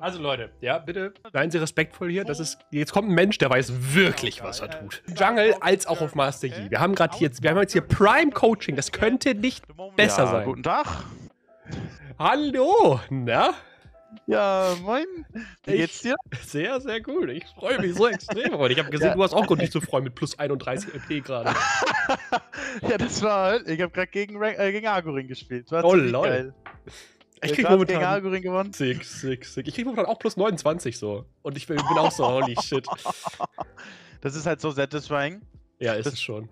Also Leute, ja, bitte seien Sie respektvoll hier. Das ist, jetzt kommt ein Mensch, der weiß wirklich, was er tut. Jungle als auch auf Master Yi. Wir haben gerade hier, wir haben jetzt hier Prime Coaching. Das könnte nicht besser ja, sein. Guten Tag. Hallo, na? Ja, moin. Wie geht's dir? Sehr, sehr gut. Ich freue mich so extrem. Und ich habe gesehen, Ja. du hast auch Grund, dich zu freuen mit plus 31 LP gerade. ja, das war. Ich habe gerade gegen, äh, gegen Argoring gespielt. War Oh, lol. geil. Ich krieg hat gegen momentan Argoring gewonnen. sick, sick, sick. Ich krieg momentan auch plus 29 so. Und ich bin bin auch so, holy shit. Das ist halt so satisfying. Ja, ist Das- es schon.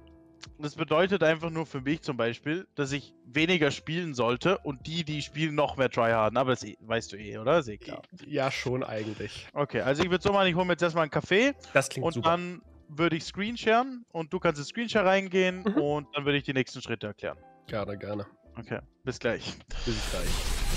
Das bedeutet einfach nur für mich zum Beispiel, dass ich weniger spielen sollte und die, die spielen, noch mehr tryharden. Aber das weißt du eh, oder? Ist eh klar. Ja, schon eigentlich. Okay, also ich würde so machen, ich hole mir jetzt erstmal einen Kaffee Das klingt und super. dann würde ich Screensharen und du kannst in Screenshare reingehen Mhm. und dann würde ich die nächsten Schritte erklären. Gerne, gerne. Okay, bis gleich. Bis gleich.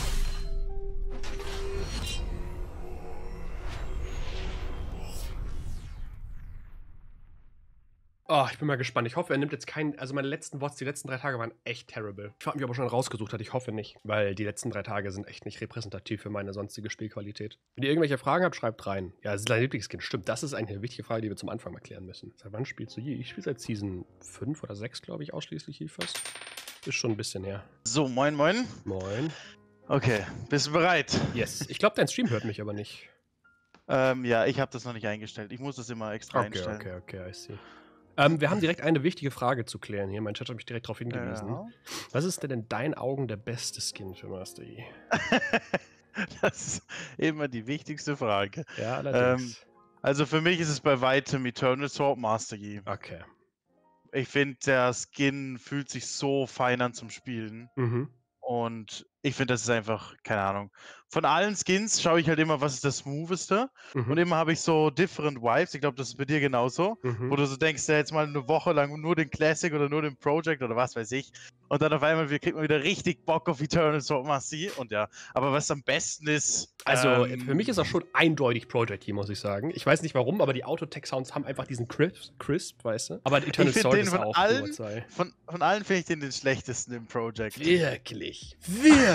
Oh, ich bin mal gespannt. Ich hoffe, er nimmt jetzt keinen. Also, meine letzten Worts, die letzten drei Tage waren echt terrible. Ich habe mich aber schon rausgesucht hat. Ich hoffe nicht, weil die letzten drei Tage sind echt nicht repräsentativ für meine sonstige Spielqualität. Wenn ihr irgendwelche Fragen habt, schreibt rein. Ja, das ist dein Lieblingsskin. Stimmt, das ist eine wichtige Frage, die wir zum Anfang mal klären müssen. Seit wann spielst du je? Ich spiele seit Season 5 oder 6, glaube ich, ausschließlich hier fast. Ist schon ein bisschen her. So, moin, moin. Moin. Okay, bist du bereit? Yes. Ich glaube, dein Stream hört mich aber nicht. Ähm, ja, ich habe das noch nicht eingestellt. Ich muss das immer extra Okay, einstellen. okay, okay, I see. Ähm, wir haben direkt eine wichtige Frage zu klären hier. Mein Chat hat mich direkt darauf hingewiesen. Ja. Was ist denn in deinen Augen der beste Skin für Master Yi? das ist immer die wichtigste Frage. Ja, allerdings. Also für mich ist es bei weitem Eternal Sword Master Yi. okay. Ich finde, der Skin fühlt sich so fein an zum Spielen. Mhm. Und ich finde, das ist einfach, keine Ahnung. Von allen Skins schaue ich halt immer, was ist das Smootheste. Und Mhm. immer habe ich so different Vibes. Ich glaube, das ist bei dir genauso. Wo Mhm. du so denkst, ja, jetzt mal eine Woche lang nur den Classic oder nur den Project oder was weiß ich. Und dann auf einmal wir- kriegt man wieder richtig Bock auf Eternal Sword Master Yi. Und ja, aber was am besten ist. Also ähm, für mich ist das schon eindeutig Project hier, muss ich sagen. Ich weiß nicht warum, aber die Autotech-Sounds haben einfach diesen Crisp, crisp weißt du? Aber Eternal Sword den ist von auch allen-. Von, von allen finde ich den den schlechtesten im Project. Wirklich. Wirklich.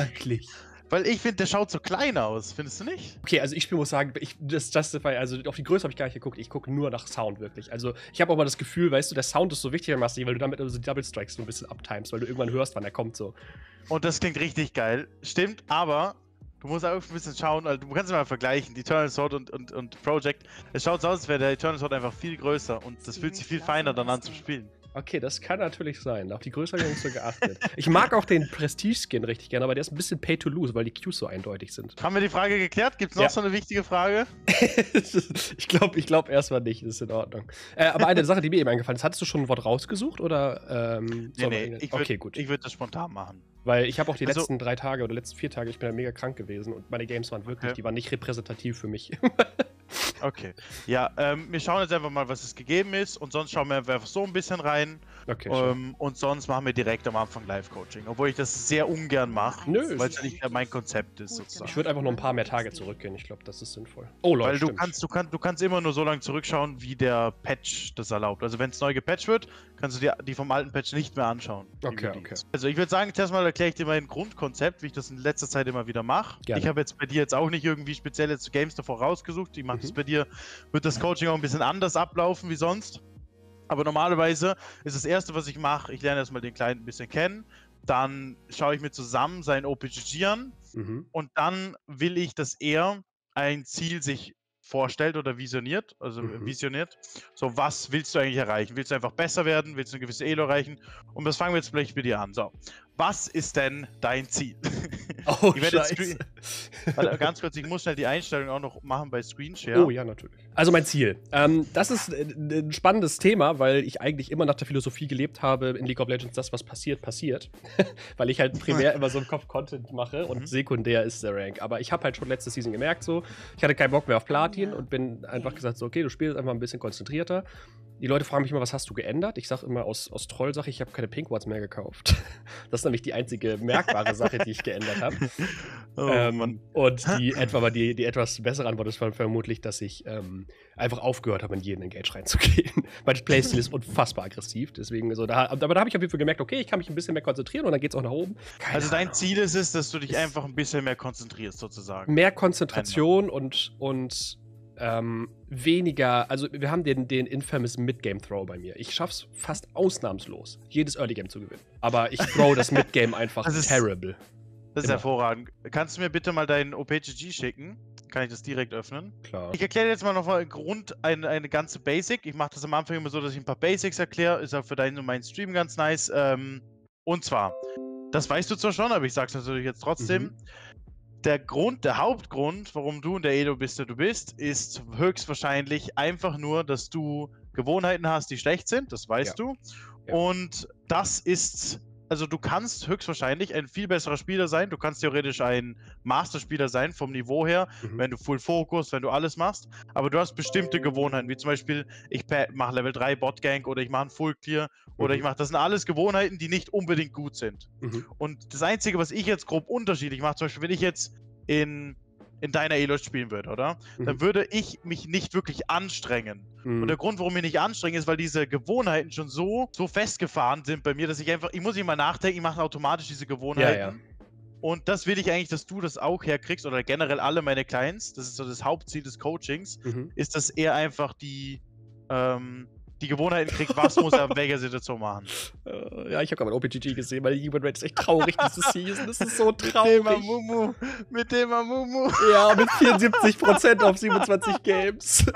Weil ich finde, der schaut so klein aus. Findest du nicht? Okay, also ich muss sagen, ich, das Justify, also auf die Größe habe ich gar nicht geguckt. Ich gucke nur nach Sound wirklich. Also ich habe aber das Gefühl, weißt du, der Sound ist so wichtig bei Master weil du damit also die Double Strikes so ein bisschen uptimest, weil du irgendwann hörst, wann er kommt so. Und das klingt richtig geil. Stimmt, aber du musst auch ein bisschen schauen, also du kannst es mal vergleichen, die Eternal Sword und, und, und Project. Es schaut so aus, als wäre der Eternal Sword einfach viel größer und das fühlt sich viel feiner dann an zu spielen. Okay, das kann natürlich sein. Auf die Größe habe ich nicht so geachtet. Ich mag auch den Prestige-Skin richtig gerne, aber der ist ein bisschen pay to lose, weil die Qs so eindeutig sind. Haben wir die Frage geklärt? Gibt es noch Ja. so eine wichtige Frage? ich glaube ich glaub erstmal nicht, das ist in Ordnung. Äh, aber eine Sache, die mir eben eingefallen ist, hattest du schon ein Wort rausgesucht oder? Ähm, man irgendein- ich würd, okay, gut. Ich würde das spontan machen. Weil ich habe auch die Also- letzten drei Tage oder letzten vier Tage, ich bin ja mega krank gewesen und meine Games waren wirklich, Okay. die waren nicht repräsentativ für mich. Okay. Ja, ähm, wir schauen jetzt einfach mal, was es gegeben ist und sonst schauen wir einfach so ein bisschen rein okay. ähm, und sonst machen wir direkt am Anfang Live-Coaching. Obwohl ich das sehr ungern mache, Nö, weil es- nicht mein Konzept ist sozusagen. ich würde einfach noch ein paar mehr Tage zurückgehen. Ich glaube, das ist sinnvoll. Oh, Leute, Weil du stimmt. kannst, du, kannst, du kannst immer nur so lange zurückschauen, wie der Patch das erlaubt. Also wenn es neu gepatcht wird, kannst du dir die vom alten Patch nicht mehr anschauen. Okay, Release. Also ich würde sagen, zuerst mal erkläre ich dir mein Grundkonzept, wie ich das in letzter Zeit immer wieder mache. Gerne. Ich habe jetzt bei dir jetzt auch nicht irgendwie speziell jetzt Games davor rausgesucht. Ich mache Mhm. das bei dir, wird das Coaching auch ein bisschen anders ablaufen wie sonst. Aber normalerweise ist das erste, was ich mache, ich lerne erstmal den Kleinen ein bisschen kennen. Dann schaue ich mir zusammen sein OPGG an Mhm. und dann will ich, dass er ein Ziel sich vorstellt oder visioniert, also Mhm. visioniert. So, was willst du eigentlich erreichen? Willst du einfach besser werden? Willst du eine gewisse Elo erreichen? Und das fangen wir jetzt vielleicht bei dir an. So, was ist denn dein Ziel? Oh, Ich werde Scheiße. Warte, ganz kurz, ich muss schnell die Einstellung auch noch machen bei Screenshare. Oh ja, natürlich. Also mein Ziel. Ähm, das ist ein spannendes Thema, weil ich eigentlich immer nach der Philosophie gelebt habe in League of Legends, das, was passiert, passiert. weil ich halt primär immer so im Kopf Content mache und Mhm. sekundär ist der Rank. Aber ich habe halt schon letzte Season gemerkt, so, ich hatte keinen Bock mehr auf Platin und bin einfach gesagt, so, okay, du spielst einfach ein bisschen konzentrierter. Die Leute fragen mich immer, was hast du geändert? Ich sage immer aus, aus Trollsache, ich habe keine Pinkwards mehr gekauft. Das ist nämlich die einzige merkbare Sache, die ich geändert habe. Oh, ähm, und die, etwa, die, die etwas bessere Antwort ist vermutlich, dass ich ähm, einfach aufgehört habe, in jeden Engage reinzugehen. Weil das Playstil ist unfassbar aggressiv. Deswegen so, da, aber da habe ich auf jeden Fall gemerkt, okay, ich kann mich ein bisschen mehr konzentrieren und dann geht es auch nach oben. Keine also dein Ziel ist es, dass du dich einfach ein bisschen mehr konzentrierst, sozusagen. Mehr Konzentration und, und ähm, weniger, also wir haben den, den infamous Mid-Game Throw bei mir. Ich schaff's fast ausnahmslos, jedes Early Game zu gewinnen. Aber ich throw das Mid-Game einfach das ist, terrible. Das ist Immer. hervorragend. Kannst du mir bitte mal deinen OPGG schicken? Kann ich das direkt öffnen? Klar. Ich erkläre jetzt mal noch mal Grund, eine, eine ganze Basic. Ich mache das am Anfang immer so, dass ich ein paar Basics erkläre. Ist auch für deinen und meinen Stream ganz nice. Ähm, und zwar, das weißt du zwar schon, aber ich sag's natürlich jetzt trotzdem. Mhm der Grund, der Hauptgrund, warum du in der Edo bist, der du bist, ist höchstwahrscheinlich einfach nur, dass du Gewohnheiten hast, die schlecht sind, das weißt ja. du. Ja. Und das ist also du kannst höchstwahrscheinlich ein viel besserer Spieler sein. Du kannst theoretisch ein Masterspieler sein vom Niveau her, mhm. wenn du Full Focus, wenn du alles machst. Aber du hast bestimmte Gewohnheiten, wie zum Beispiel, ich mache Level 3 Bot Gank oder ich mache einen Full Clear mhm. oder ich mache. Das sind alles Gewohnheiten, die nicht unbedingt gut sind. Mhm. Und das Einzige, was ich jetzt grob unterschiedlich mache, zum Beispiel, wenn ich jetzt in in deiner Elo spielen würde, oder? Mhm. Dann würde ich mich nicht wirklich anstrengen. Mhm. Und der Grund, warum ich nicht anstrenge, ist, weil diese Gewohnheiten schon so, so festgefahren sind bei mir, dass ich einfach, ich muss nicht mal nachdenken, ich mache automatisch diese Gewohnheiten. Ja, ja. Und das will ich eigentlich, dass du das auch herkriegst oder generell alle meine Clients. Das ist so das Hauptziel des Coachings, mhm. ist, dass er einfach die, ähm, die Gewohnheiten kriegt, was muss er in welcher Situation machen. Uh, ja, ich habe gerade mein OPGG gesehen, weil die Human Rate ist echt traurig dieses Season. Das ist so traurig. Mit dem Amumu. Mit dem Amumu. Ja, mit 74% auf 27 Games.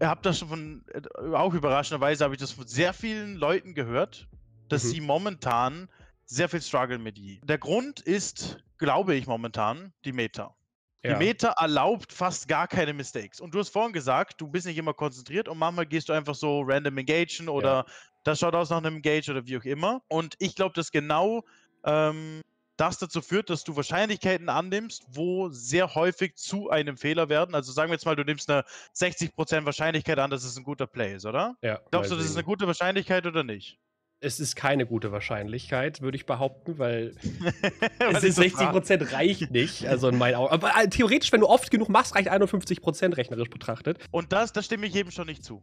Ihr habt das schon von, äh, auch überraschenderweise habe ich das von sehr vielen Leuten gehört, dass mhm. sie momentan sehr viel strugglen mit die. Der Grund ist, glaube ich momentan, die Meta. Die ja. Meta erlaubt fast gar keine Mistakes. Und du hast vorhin gesagt, du bist nicht immer konzentriert und manchmal gehst du einfach so random engagen oder ja. das schaut aus nach einem Engage oder wie auch immer. Und ich glaube, dass genau ähm, das dazu führt, dass du Wahrscheinlichkeiten annimmst, wo sehr häufig zu einem Fehler werden. Also sagen wir jetzt mal, du nimmst eine 60% Wahrscheinlichkeit an, dass es ein guter Play ist, oder? Ja. Glaubst du, das ist eine gute Wahrscheinlichkeit oder nicht? Es ist keine gute Wahrscheinlichkeit, würde ich behaupten, weil es ist 60 Prozent reicht nicht. Also in meinen Augen. Aber äh, theoretisch, wenn du oft genug machst, reicht 51 Prozent rechnerisch betrachtet. Und das, das stimme ich jedem schon nicht zu.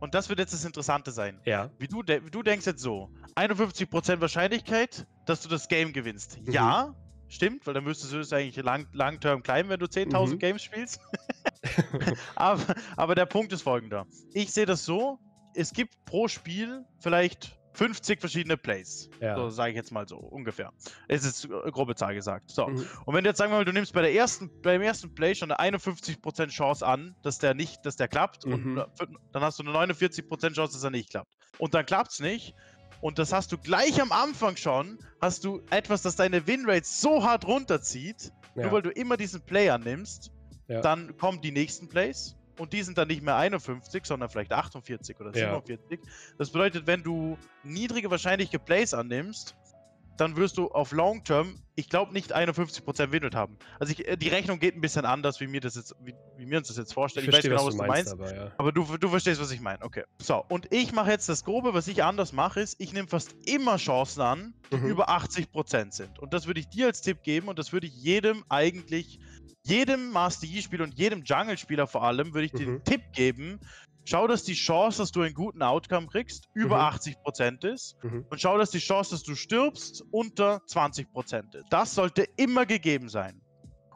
Und das wird jetzt das Interessante sein. Ja. Wie du, de du denkst jetzt so: 51 Prozent Wahrscheinlichkeit, dass du das Game gewinnst. Mhm. Ja, stimmt, weil dann müsstest du es eigentlich lang, lang term climben, wenn du 10.000 mhm. Games spielst. aber, aber der Punkt ist folgender: Ich sehe das so. Es gibt pro Spiel vielleicht 50 verschiedene Plays. Ja. So sage ich jetzt mal so ungefähr. Es ist eine grobe Zahl gesagt. So. Mhm. Und wenn du jetzt sagen wir mal, du nimmst bei der ersten, beim ersten Play schon eine 51% Chance an, dass der nicht, dass der klappt, mhm. und dann hast du eine 49% Chance, dass er nicht klappt. Und dann klappt es nicht. Und das hast du gleich am Anfang schon, hast du etwas, das deine Winrate so hart runterzieht, ja. nur weil du immer diesen Play annimmst. Ja. Dann kommen die nächsten Plays und die sind dann nicht mehr 51, sondern vielleicht 48 oder 47. Ja. Das bedeutet, wenn du niedrige wahrscheinliche Plays annimmst, dann wirst du auf Long Term, ich glaube, nicht 51% Winnet haben. Also ich, äh, die Rechnung geht ein bisschen anders, wie, mir das jetzt, wie, wie wir uns das jetzt vorstellen. Ich, ich verstehe, weiß genau, was, was du meinst. Aber, ja. aber, du, du verstehst, was ich meine. Okay. So, und ich mache jetzt das Grobe, was ich anders mache, ist, ich nehme fast immer Chancen an, die mhm. über 80% sind. Und das würde ich dir als Tipp geben und das würde ich jedem eigentlich jedem Master Yi-Spieler und jedem Jungle-Spieler vor allem würde ich mhm. den Tipp geben, schau, dass die Chance, dass du einen guten Outcome kriegst, über mhm. 80% ist. Mhm. Und schau, dass die Chance, dass du stirbst, unter 20% ist. Das sollte immer gegeben sein.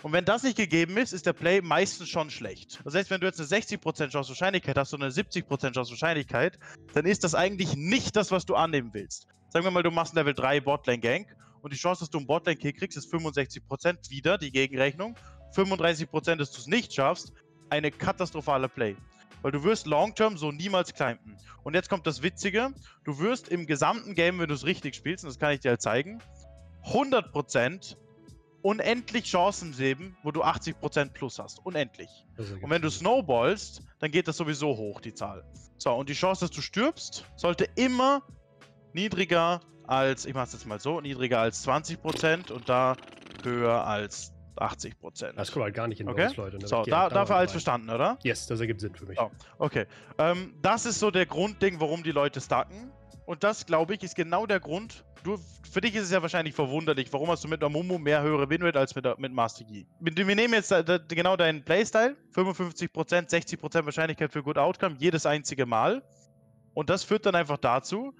Und wenn das nicht gegeben ist, ist der Play meistens schon schlecht. Das heißt, wenn du jetzt eine 60% Chance Wahrscheinlichkeit hast und eine 70% Chance Wahrscheinlichkeit, dann ist das eigentlich nicht das, was du annehmen willst. Sagen wir mal, du machst Level 3 Botlane Gank und die Chance, dass du einen Botlane Kill kriegst, ist 65% wieder, die Gegenrechnung. 35%, dass du es nicht schaffst, eine katastrophale Play. Weil du wirst long-term so niemals climben. Und jetzt kommt das Witzige, du wirst im gesamten Game, wenn du es richtig spielst, und das kann ich dir halt zeigen, 100% unendlich Chancen sehen, wo du 80% plus hast. Unendlich. Und wenn du snowballst, dann geht das sowieso hoch, die Zahl. So, und die Chance, dass du stirbst, sollte immer niedriger als, ich mach's jetzt mal so, niedriger als 20% und da höher als 80 Prozent. Das kommt halt gar nicht in Okay. Leute. Ne? So, da, halt dafür alles rein. verstanden, oder? Yes, das ergibt Sinn für mich. Oh. Okay. Ähm, das ist so der Grundding, warum die Leute stacken. Und das, glaube ich, ist genau der Grund. Du, für dich ist es ja wahrscheinlich verwunderlich. Warum hast du mit Amumu mehr höhere Winrate als mit, mit Master Yi? Wir wir nehmen jetzt da, da, genau deinen Playstyle. 55%, 60% Wahrscheinlichkeit für Good Outcome, jedes einzige Mal. Und das führt dann einfach dazu,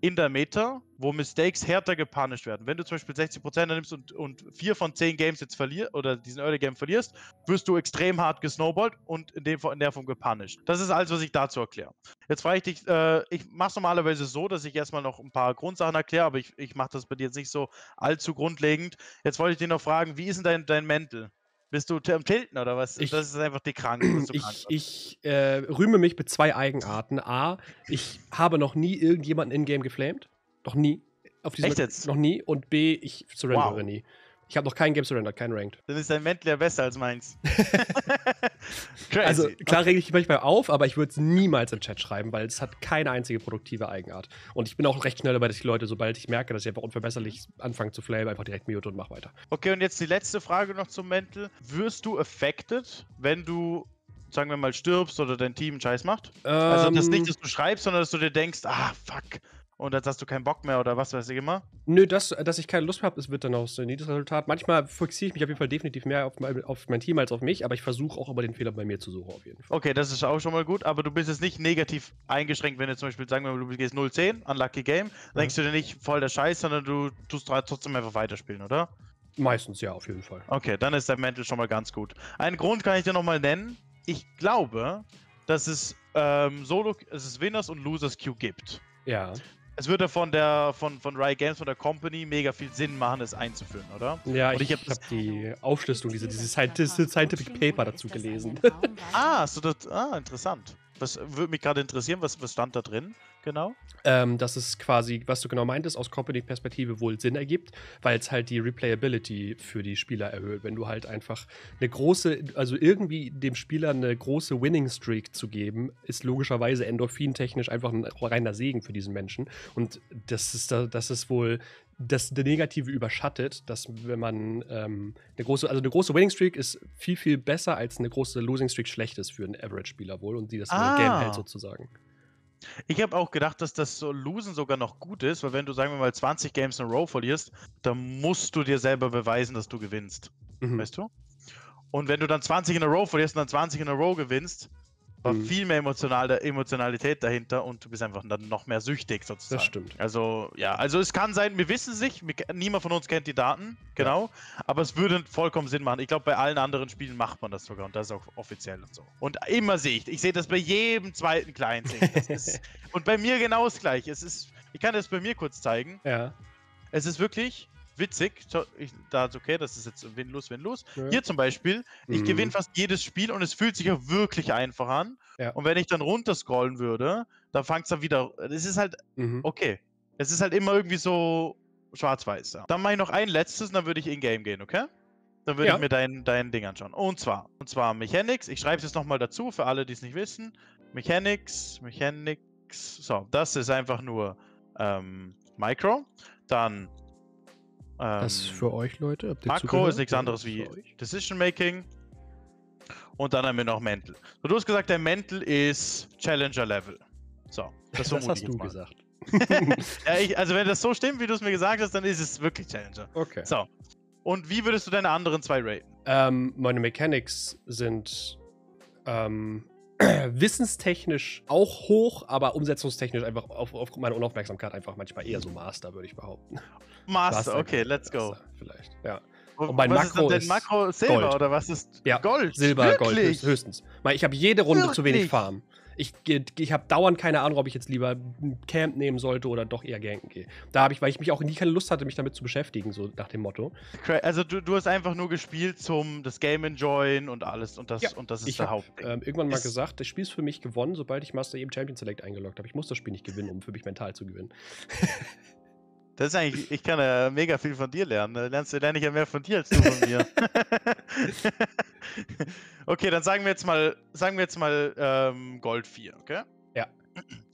in der Meta, wo Mistakes härter gepunished werden. Wenn du zum Beispiel 60% nimmst und, und 4 von 10 Games jetzt verlierst oder diesen Early Game verlierst, wirst du extrem hart gesnowballt und in, dem, in der Form gepunished. Das ist alles, was ich dazu erkläre. Jetzt frage ich dich, äh, ich mache es normalerweise so, dass ich erstmal noch ein paar Grundsachen erkläre, aber ich, ich mache das bei dir jetzt nicht so allzu grundlegend. Jetzt wollte ich dich noch fragen, wie ist denn dein, dein Mental? Bist du am Tilten oder was? Ich- das ist einfach die krank. dass du krank Ich, ich äh, rühme mich mit zwei Eigenarten. A, ich habe noch nie irgendjemanden in-game geflamed. Noch nie. Auf diesem Echt jetzt? Noch nie. Und B, ich surrendere Wow. nie. Ich habe noch kein Game surrendered, kein Ranked. Dann ist dein Mental ja besser als meins. Also klar rege ich mich manchmal auf, aber ich würde es niemals im Chat schreiben, weil es hat keine einzige produktive Eigenart. Und ich bin auch recht schnell dabei, dass die Leute, sobald ich merke, dass sie einfach unverbesserlich anfangen zu flamen, einfach direkt mute und mach weiter. Okay, und jetzt die letzte Frage noch zum Mental. Wirst du affected, wenn du, sagen wir mal, stirbst oder dein Team einen Scheiß macht? Also das Ähm, nicht, dass du schreibst, sondern dass du dir denkst, ah, fuck. Und jetzt hast du keinen Bock mehr oder was weiß ich immer. Nö, das, dass ich keine Lust mehr habe, das wird dann auch so ein niedriges Resultat. Manchmal fokussiere ich mich auf jeden Fall definitiv mehr auf mein, auf mein Team als auf mich, aber ich versuche auch immer den Fehler bei mir zu suchen, auf jeden Fall. Okay, das ist auch schon mal gut, aber du bist jetzt nicht negativ eingeschränkt, wenn du zum Beispiel, sagen wir mal, du gehst 0-10, unlucky Game, dann denkst du dir nicht voll der Scheiß, sondern du tust trotzdem einfach weiterspielen, oder? Meistens ja, auf jeden Fall. Okay, dann ist dein Mental schon mal ganz gut. Einen Grund kann ich dir nochmal nennen. Ich glaube, dass es ähm, Solo, es ist Winners und Losers Queue gibt. Ja. Es würde von der von, von Riot Games, von der Company mega viel Sinn machen, es einzuführen, oder? Ja, Und ich, ich hab habe die Aufschlüsselung, diese, dieses Scientific, Paper dazu gelesen. Ah, du das, ah, interessant. Was würde mich gerade interessieren, was, was stand da drin? Genau. ähm, dass es quasi, was du genau meintest, aus Company-Perspektive wohl Sinn ergibt, weil es halt die Replayability für die Spieler erhöht. Wenn du halt einfach eine große, also irgendwie dem Spieler eine große Winning-Streak zu geben, ist logischerweise endorphintechnisch einfach ein reiner Segen für diesen Menschen. Und das ist, da, das ist wohl das der Negative überschattet, dass wenn man ähm, eine große, also eine große Winning Streak ist viel, viel besser als eine große Losing Streak schlecht ist für einen Average-Spieler wohl und die das Ah. Game hält sozusagen. Ich habe auch gedacht, dass das so Losen sogar noch gut ist, weil wenn du, sagen wir mal, 20 Games in a row verlierst, dann musst du dir selber beweisen, dass du gewinnst. Mhm. Weißt du? Und wenn du dann 20 in a row verlierst und dann 20 in a row gewinnst, war Mhm. viel mehr emotional, Emotionalität dahinter und du bist einfach dann noch mehr süchtig sozusagen. Das stimmt. Also, ja, also es kann sein, wir wissen es nicht, wir, niemand von uns kennt die Daten, genau, aber es würde vollkommen Sinn machen. Ich glaube, bei allen anderen Spielen macht man das sogar und das ist auch offiziell und so. Und immer sehe ich, ich sehe das bei jedem zweiten Client. ist, und bei mir genau das gleiche. Es ist, ich kann das bei mir kurz zeigen. Ja. Es ist wirklich witzig. Ich, da ist okay, das ist jetzt Win-Lose, Win-Lose. Ja. Hier zum Beispiel, ich Mhm. gewinne fast jedes Spiel und es fühlt sich auch wirklich einfach an. Ja. Und wenn ich dann runterscrollen würde, dann fängt es dann wieder. Es ist halt Mhm. okay. Es ist halt immer irgendwie so schwarz-weiß. Ja. Dann mache ich noch ein letztes und dann würde ich in-game gehen, okay? Dann würde Ja. ich mir dein, dein Ding anschauen. Und zwar, und zwar Mechanics. Ich schreibe es jetzt nochmal dazu, für alle, die es nicht wissen. Mechanics, Mechanics. So, das ist einfach nur ähm, Micro. Dann Das ist für euch, Leute. Makro ist nichts anderes wie. Decision Making. Und dann haben wir noch Mental. So, du hast gesagt, der Mental ist Challenger Level. So, das, Das hast du mal. gesagt. Ja, ich, also wenn das so stimmt, wie du es mir gesagt hast, dann ist es wirklich Challenger. Okay. So. Und wie würdest du deine anderen zwei raten? Ähm, meine Mechanics sind ähm, wissenstechnisch auch hoch, aber umsetzungstechnisch einfach auf, auf meine Unaufmerksamkeit einfach manchmal eher so Master, würde ich behaupten. Master, okay, let's go. Master, Vielleicht, ja. Und mein was Makro ist denn ist Makro Silber Gold. oder was ist Ja, Gold? Silber, Gold, Wirklich? höchst- höchstens. Weil Ich habe jede Runde zu wenig Wirklich? Farm. Ich, ich habe dauernd keine Ahnung, ob ich jetzt lieber ein Camp nehmen sollte oder doch eher ganken gehe. Da habe ich, weil ich mich auch nie keine Lust hatte, mich damit zu beschäftigen, so nach dem Motto. Also du, du hast einfach nur gespielt zum das Game enjoyen und alles und das Ja, und das ist Ich der habe Hauptding. ähm, irgendwann mal Ist- gesagt, das Spiel ist für mich gewonnen, sobald ich Master eben Champion Select eingeloggt habe. Ich muss das Spiel nicht gewinnen, um für mich mental zu gewinnen. Das ist eigentlich, ich kann ja mega viel von dir lernen. Da lernst du lerne ich ja mehr von dir als du von mir. okay, dann sagen wir jetzt mal, sagen wir jetzt mal ähm, Gold 4, okay? Ja.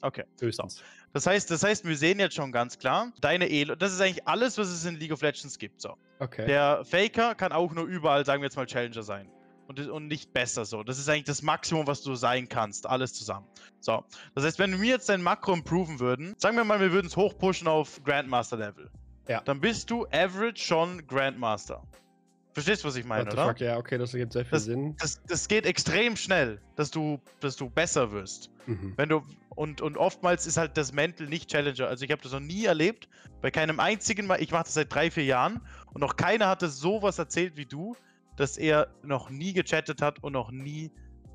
Okay. Höchstens. Das heißt, das heißt, wir sehen jetzt schon ganz klar, deine Elo, das ist eigentlich alles, was es in League of Legends gibt. So. Okay. Der Faker kann auch nur überall, sagen wir jetzt mal, Challenger sein. Und, und nicht besser so. Das ist eigentlich das Maximum, was du sein kannst. Alles zusammen. So. Das heißt, wenn wir jetzt dein Makro improven würden, sagen wir mal, wir würden es hochpushen auf Grandmaster-Level. Ja. Dann bist du average schon Grandmaster. Verstehst du, was ich meine, oder? fuck, ja, okay, das ergibt sehr viel Sinn. Das, das geht extrem schnell, dass du, dass du besser wirst. Mhm. Wenn du und, und oftmals ist halt das Mental nicht Challenger. Also ich habe das noch nie erlebt. Bei keinem einzigen Mal. Ich mache das seit drei, vier Jahren und noch keiner hatte sowas erzählt wie du, dass er noch nie gechattet hat und noch nie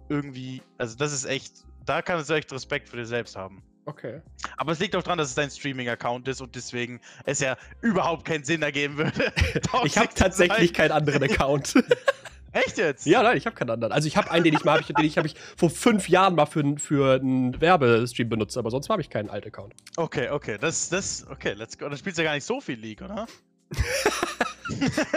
irgendwie. Also das ist echt. Da kannst du echt Respekt für dir selbst haben. Okay. Aber es liegt auch daran, dass es dein Streaming-Account ist und deswegen es ja überhaupt keinen Sinn ergeben würde. Ich habe tatsächlich keinen anderen Account. Echt jetzt? ja, nein, ich habe keinen anderen. Also ich habe einen, den ich mal, hab ich, den ich habe ich vor fünf Jahren mal für, für einen Werbestream benutzt, aber sonst habe ich keinen alten Account. Okay, okay. Das, das, okay, let's go. Dann spielst du ja gar nicht so viel League, oder?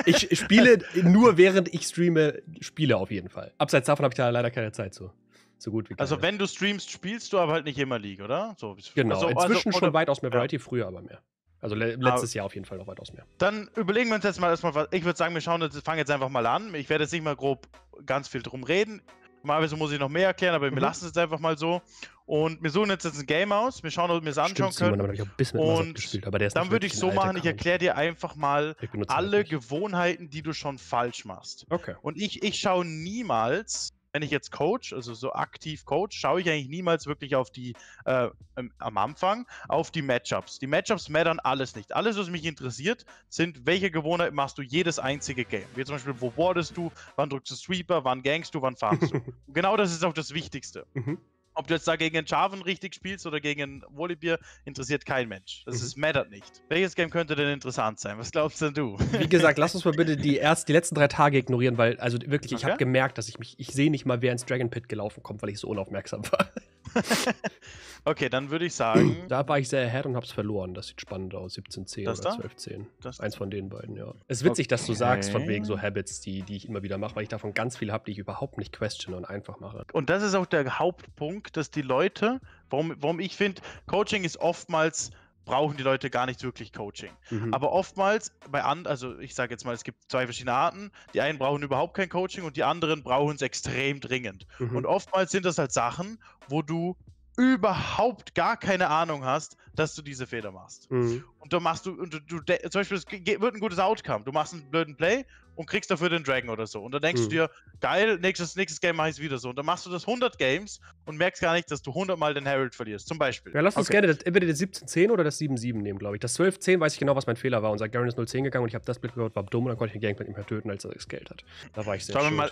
Ich spiele nur während ich streame, spiele auf jeden Fall. Abseits davon habe ich da leider keine Zeit zu. So gut wie. Also wenn du streamst, spielst du aber halt nicht immer League, oder? So, Genau, also, inzwischen also, schon weitaus mehr ja. Variety, früher aber mehr. Also le letztes Jahr auf jeden Fall noch weitaus mehr. Dann überlegen wir uns jetzt mal erstmal was. Ich würde sagen, wir schauen fangen jetzt einfach mal an. Ich werde jetzt nicht mal grob ganz viel drum reden. Normalerweise muss ich noch mehr erklären, aber Mhm. wir lassen es jetzt einfach mal so. Und wir suchen jetzt, jetzt ein Game aus. Wir schauen, ob wir es anschauen Simon, können. Und gespielt, Dann würde ich so machen, ich erkläre dir einfach mal alle. Gewohnheiten, die du schon falsch machst. Okay. Und ich, ich schaue niemals, wenn ich jetzt coach, also so aktiv coach, schaue ich eigentlich niemals wirklich auf die, äh, am- am Anfang, auf die Matchups. Die Matchups mattern alles nicht. Alles, was mich interessiert, sind, welche Gewohnheit machst du jedes einzige Game. Wie zum Beispiel, wo boardest du, wann drückst du Sweeper, wann gangst du, wann farmst du. Und genau das ist auch das Wichtigste. Mhm. Ob du jetzt da gegen einen Jarvan richtig spielst oder gegen einen Volibear, interessiert kein Mensch. Das Mhm. ist, mattert nicht. Welches Game könnte denn interessant sein? Was glaubst denn du? Wie gesagt, lass uns mal bitte die erst die letzten drei Tage ignorieren, weil also wirklich, ich Okay. habe gemerkt, dass ich mich, ich sehe nicht mal, wer ins Dragon Pit gelaufen kommt, weil ich so unaufmerksam war. okay, dann würde ich sagen, Da war ich sehr ahead und hab's verloren. Das sieht spannend aus. 17-10 Das oder da? 12-10. das Eins von den beiden, ja. Es ist witzig, dass du sagst, von Okay. wegen so Habits, die, die ich immer wieder mache, weil ich davon ganz viele habe, die ich überhaupt nicht question und einfach mache. Und das ist auch der Hauptpunkt, dass die Leute, warum, warum ich finde, Coaching ist oftmals, brauchen die Leute gar nicht wirklich Coaching. Mhm. Aber oftmals bei anderen, also ich sage jetzt mal, es gibt zwei verschiedene Arten. Die einen brauchen überhaupt kein Coaching und die anderen brauchen es extrem dringend. Mhm. Und oftmals sind das halt Sachen, wo du überhaupt gar keine Ahnung hast, dass du diese Fehler machst. Mhm. Und dann machst du, und du, du zum Beispiel, es wird ein gutes Outcome. Du machst einen blöden Play und kriegst dafür den Dragon oder so. Und dann denkst Mhm. du dir, geil, nächstes, nächstes Game mache ich es wieder so. Und dann machst du das 100 Games und merkst gar nicht, dass du 100 Mal den Herald verlierst. Zum Beispiel. Ja, lass uns Okay. gerne das, entweder das 17-10 oder das 7-7 nehmen, glaube ich. Das 12-10 weiß ich genau, was mein Fehler war. Unser Garen ist 0-10 gegangen und ich habe das Blick gehört, war dumm und dann konnte ich den Gangplank nicht mehr töten, als er das Geld hat. Da war ich sehr Schauen wir mal.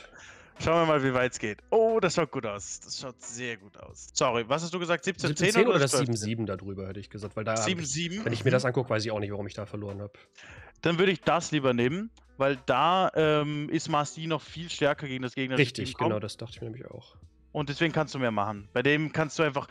Schauen wir mal, wie weit es geht. Oh, das schaut gut aus. Das schaut sehr gut aus. Sorry, was hast du gesagt? 17, 10 17-10 oder das 12? 7-7 darüber, hätte ich gesagt. Weil da, hab 7, ich, 7. wenn ich mir das angucke, weiß ich auch nicht, warum ich da verloren habe. Dann würde ich das lieber nehmen, weil da ähm, ist Masti noch viel stärker gegen das gegnerische Richtig, genau, das dachte ich mir nämlich auch. Und deswegen kannst du mehr machen. Bei dem kannst du einfach.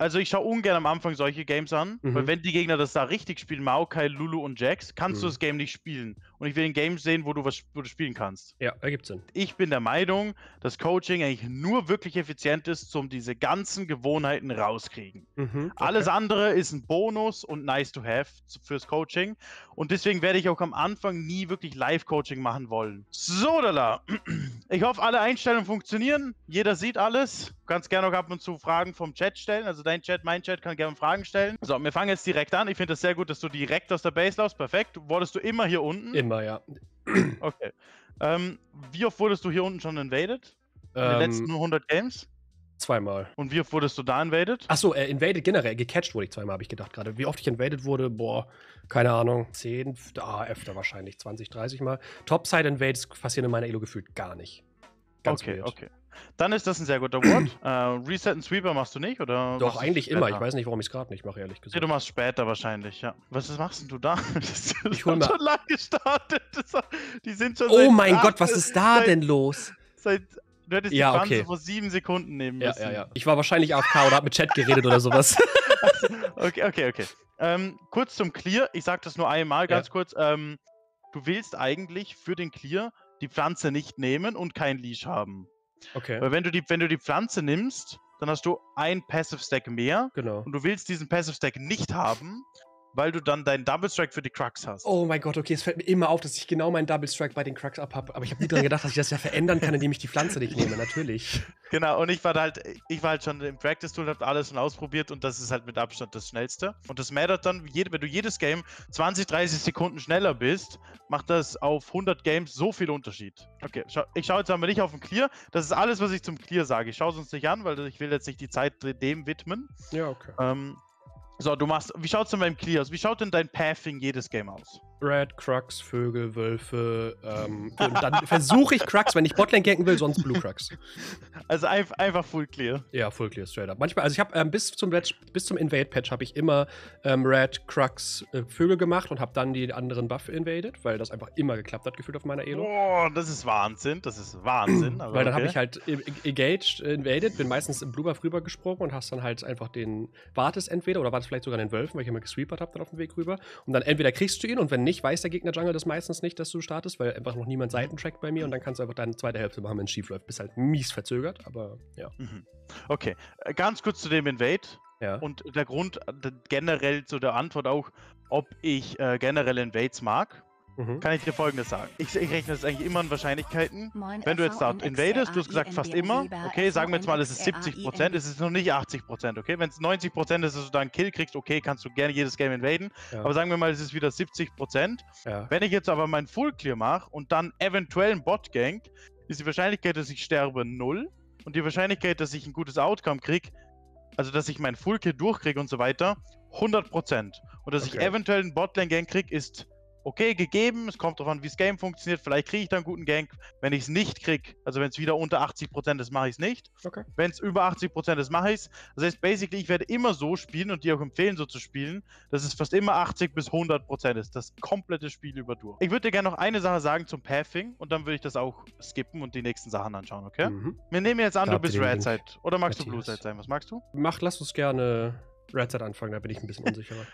Also ich schaue ungern am Anfang solche Games an, Mhm. weil wenn die Gegner das da richtig spielen, Maokai, Lulu und Jax, kannst du Mhm. das Game nicht spielen. Und ich will in Games sehen, wo du was wo du spielen kannst. Ja, ergibt Sinn. Ich bin der Meinung, dass Coaching eigentlich nur wirklich effizient ist, um diese ganzen Gewohnheiten rauskriegen. Mhm, Alles okay. andere ist ein Bonus und nice to have fürs Coaching. Und deswegen werde ich auch am Anfang nie wirklich Live-Coaching machen wollen. So, Dala. Ich hoffe, alle Einstellungen funktionieren. Jeder sieht alles. Du kannst gerne auch ab und zu Fragen vom Chat stellen. Also dein Chat, mein Chat kann gerne Fragen stellen. So, wir fangen jetzt direkt an. Ich finde das sehr gut, dass du direkt aus der Base laufst. Perfekt. Wurdest du immer hier unten? Immer, ja. Okay. Ähm, wie oft wurdest du hier unten schon invaded? In den Ähm, letzten 100 Games? zweimal. Und wie oft wurdest du da invaded? Achso, äh, invaded generell, gecatcht wurde ich zweimal, habe ich gedacht gerade. Wie oft ich invaded wurde, boah, keine Ahnung. 10, ah, öfter wahrscheinlich, 20, 30 Mal. Topside Invades passieren in meiner Elo gefühlt gar nicht. Ganz okay, weird. okay. Dann ist das ein sehr guter Wort. äh, Reset and Sweeper machst du nicht, oder? Doch, eigentlich immer. Ich weiß nicht, warum ich es gerade nicht mache, ehrlich Nee, gesagt. du machst später wahrscheinlich, ja. Was machst denn du da? Das Ich hol mal- schon lange gestartet. Das, die sind schon oh mein Gott, was ist da seit, denn los? Seit, du hättest Ja, die Pflanze okay. vor sieben Sekunden nehmen Ja, müssen. ja, ja. Ich war wahrscheinlich AFK oder hab mit Chat geredet oder sowas. Okay, okay, okay. Ähm, kurz zum Clear. Ich sag das nur einmal ganz Ja. kurz. Ähm, du willst eigentlich für den Clear die Pflanze nicht nehmen und kein Leash haben. Okay. Weil wenn du die, wenn du die Pflanze nimmst, dann hast du ein Passive Stack mehr Genau. und du willst diesen Passive Stack nicht haben, weil du dann deinen Double Strike für die Crux hast. Oh mein Gott, okay, es fällt mir immer auf, dass ich genau meinen Double Strike bei den Crux ab habe. Aber ich habe nie daran gedacht, dass ich das ja verändern kann, indem ich die Pflanze nicht nehme, natürlich. Genau, und ich war halt, ich war halt schon im Practice Tool, hab alles schon ausprobiert und das ist halt mit Abstand das schnellste. Und das mattert dann, wenn du jedes Game 20, 30 Sekunden schneller bist, macht das auf 100 Games so viel Unterschied. Okay, ich schaue jetzt aber nicht auf den Clear. Das ist alles, was ich zum Clear sage. Ich schaue es uns nicht an, weil ich will jetzt nicht die Zeit dem widmen. Ja, okay. Ähm, so, du machst, wie schaut es denn beim Clear aus? Wie schaut denn dein Pathing jedes Game aus? Red, Crux, Vögel, Wölfe. Ähm, und dann versuche ich Crux, wenn ich Botlane ganken will, sonst Blue Crux. Also einfach, einfach Full Clear. Ja, Full Clear, straight up. Manchmal, also ich habe ähm, bis zum Red, bis zum Invade-Patch habe ich immer ähm, Red, Crux, äh, Vögel gemacht und habe dann die anderen Buff invaded, weil das einfach immer geklappt hat, gefühlt auf meiner Elo. Boah, das ist Wahnsinn, das ist Wahnsinn. Weil dann habe okay. ich halt e- e- engaged, invaded, bin meistens im Blue Buff rübergesprungen und hast dann halt einfach den, wartest entweder oder wartest vielleicht sogar den Wölfen, weil ich immer gesweepert habe dann auf dem Weg rüber. Und dann entweder kriegst du ihn und wenn nicht, weiß der Gegner Jungle das meistens nicht, dass du startest, weil einfach noch niemand Seiten trackt bei mir und dann kannst du einfach deine zweite Hälfte machen, wenn es schief läuft. Bist halt mies verzögert, aber ja. Mhm. Okay, äh, ganz kurz zu dem Invade. Ja. Und der Grund äh, generell zu der Antwort auch, ob ich äh, generell Invades mag, Mhm. kann ich dir folgendes sagen. Ich, ich rechne das eigentlich immer in Wahrscheinlichkeiten. Wenn Wenn du jetzt da invadest, du hast gesagt fast immer, okay, sagen wir jetzt mal, es ist 70%, es ist noch nicht 80%, okay? Wenn es 90% ist, dass du da einen Kill kriegst, okay, kannst du gerne jedes Game invaden. Ja. Aber sagen wir mal, es ist wieder 70%. ja. Wenn ich jetzt aber meinen Full Clear mache und dann eventuell einen Bot gank, ist die Wahrscheinlichkeit, dass ich sterbe, null. Und die Wahrscheinlichkeit, dass ich ein gutes Outcome krieg, also dass ich meinen Full Clear durchkriege und so weiter, 100%. Und dass ich Okay. eventuell einen Botlane Gank krieg, ist okay gegeben. Es kommt darauf an, wie das Game funktioniert. Vielleicht kriege ich dann einen guten Gank. Wenn ich es nicht krieg, also wenn es wieder unter 80% ist, mache ich es nicht. Okay. Wenn es über 80% ist, mache ich es. Das heißt, basically, ich werde immer so spielen und dir auch empfehlen, so zu spielen, dass es fast immer 80 bis 100% ist. Das komplette Spiel über durch. Ich würde dir gerne noch eine Sache sagen zum Pathing und dann würde ich das auch skippen und die nächsten Sachen anschauen, okay? Mhm. Wir nehmen jetzt an, Da du bist Red. Side. Oder magst du Blue Matthias. Side sein? Was magst du? Mach, lass uns gerne Red Side anfangen, da bin ich ein bisschen unsicherer.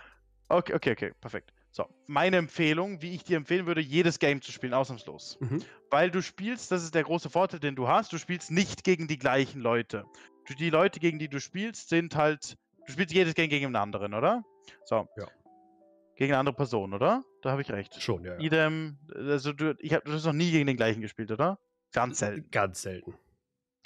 Okay, okay, okay, perfekt. So, meine Empfehlung, wie ich dir empfehlen würde, jedes Game zu spielen, ausnahmslos. Mhm. Weil du spielst, das ist der große Vorteil, den du hast, du spielst nicht gegen die gleichen Leute. Die Leute, gegen die du spielst, sind halt. Du spielst jedes Game gegen einen anderen, oder? So. Ja. Gegen eine andere Person, oder? Da habe ich recht. Schon, ja. ja. Idem, also du, ich hab, du hast noch nie gegen den gleichen gespielt, oder? Ganz selten. Ganz selten.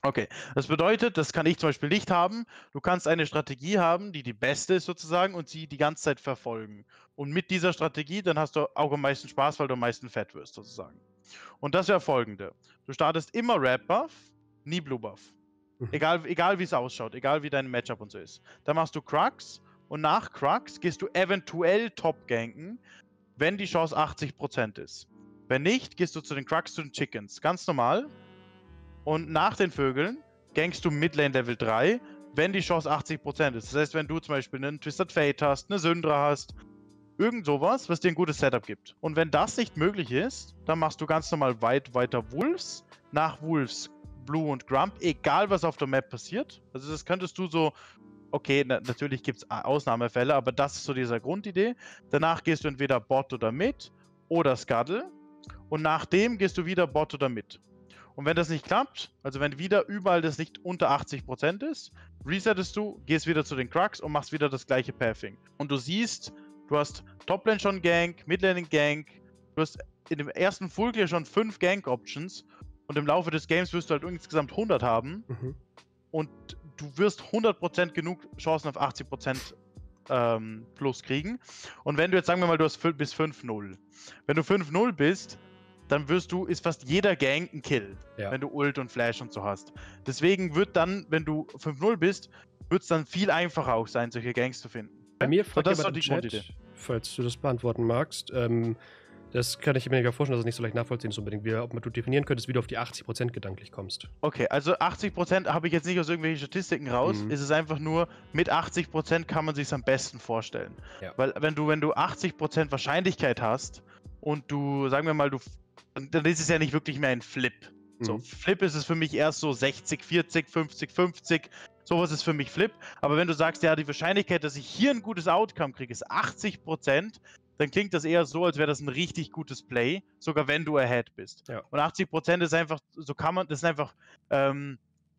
Okay, das bedeutet, das kann ich zum Beispiel nicht haben. Du kannst eine Strategie haben, die die beste ist sozusagen und sie die ganze Zeit verfolgen. Und mit dieser Strategie, dann hast du auch am meisten Spaß, weil du am meisten fett wirst sozusagen. Und das wäre folgende. Du startest immer Red Buff, nie Blue Buff. Mhm. Egal, egal wie es ausschaut, egal wie dein Matchup und so ist. Dann machst du Crux und nach Crux gehst du eventuell Top ganken, wenn die Chance 80% ist. Wenn nicht, gehst du zu den Crux, zu den Chickens. Ganz normal. Und nach den Vögeln gankst du Midlane Level 3, wenn die Chance 80% ist. Das heißt, wenn du zum Beispiel einen Twisted Fate hast, eine Syndra hast, irgend sowas, was dir ein gutes Setup gibt. Und wenn das nicht möglich ist, dann machst du ganz normal weit weiter Wolves, nach Wolves Blue und Grump, egal was auf der Map passiert. Also das könntest du so, okay, na, natürlich gibt es Ausnahmefälle, aber das ist so dieser Grundidee. Danach gehst du entweder Bot oder Mid oder Scuttle und nach dem gehst du wieder Bot oder Mid. Und wenn das nicht klappt, also wenn wieder überall das nicht unter 80% ist, resettest du, gehst wieder zu den Crux und machst wieder das gleiche Pathing. Und du siehst, du hast Toplane schon Gank, Midlane Gank, du hast in dem ersten Full Clear schon 5 Gank-Options und im Laufe des Games wirst du halt insgesamt 100 haben Mhm. und du wirst 100% genug Chancen auf 80% ähm, plus kriegen. Und wenn du jetzt sagen wir mal, du hast bis 5-0. Wenn du 5-0 bist, dann wirst du, ist fast jeder Gang ein Kill, Ja. wenn du Ult und Flash und so hast. Deswegen wird dann, wenn du 5-0 bist, wird es dann viel einfacher auch sein, solche Gangs zu finden. Bei mir So, fragt das ist die Chat, Grundidee. falls du das beantworten magst. Ähm, das kann ich mir nicht vorstellen, dass es nicht so leicht nachvollziehen ist unbedingt. Wie, ob du definieren könntest, wie du auf die 80% gedanklich kommst. Okay, also 80% habe ich jetzt nicht aus irgendwelchen Statistiken raus. Mhm. Es ist einfach nur, mit 80% kann man sich am besten vorstellen. Ja. Weil wenn du, wenn du 80% Wahrscheinlichkeit hast und du, sagen wir mal, du, dann ist es ja nicht wirklich mehr ein Flip. So, Mhm. Flip ist es für mich erst so 60, 40, 50, 50. Sowas ist für mich Flip. Aber wenn du sagst, ja, die Wahrscheinlichkeit, dass ich hier ein gutes Outcome kriege, ist 80%, dann klingt das eher so, als wäre das ein richtig gutes Play, sogar wenn du ahead bist. Ja. Und 80% ist einfach, so kann man, das ist einfach ähm,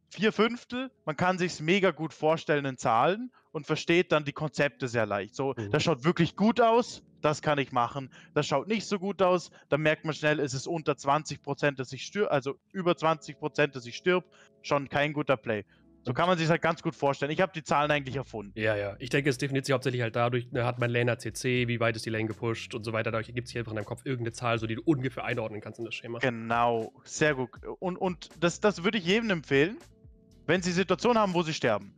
vier Fünftel, man kann sich mega gut vorstellen in Zahlen und versteht dann die Konzepte sehr leicht. So, Mhm. das schaut wirklich gut aus, das kann ich machen. Das schaut nicht so gut aus, dann merkt man schnell, es ist unter 20%, dass ich stirb, also über 20%, dass ich stirb, schon kein guter Play. So kann man sich halt ganz gut vorstellen. Ich habe die Zahlen eigentlich erfunden. Ja, ja. Ich denke, es definiert sich hauptsächlich halt dadurch, ne, hat mein Laner CC, wie weit ist die Lane gepusht und so weiter. Dadurch ergibt sich einfach in deinem Kopf irgendeine Zahl, so die du ungefähr einordnen kannst in das Schema. Genau, sehr gut. Und, und das, das würde ich jedem empfehlen, wenn sie Situationen haben, wo sie sterben.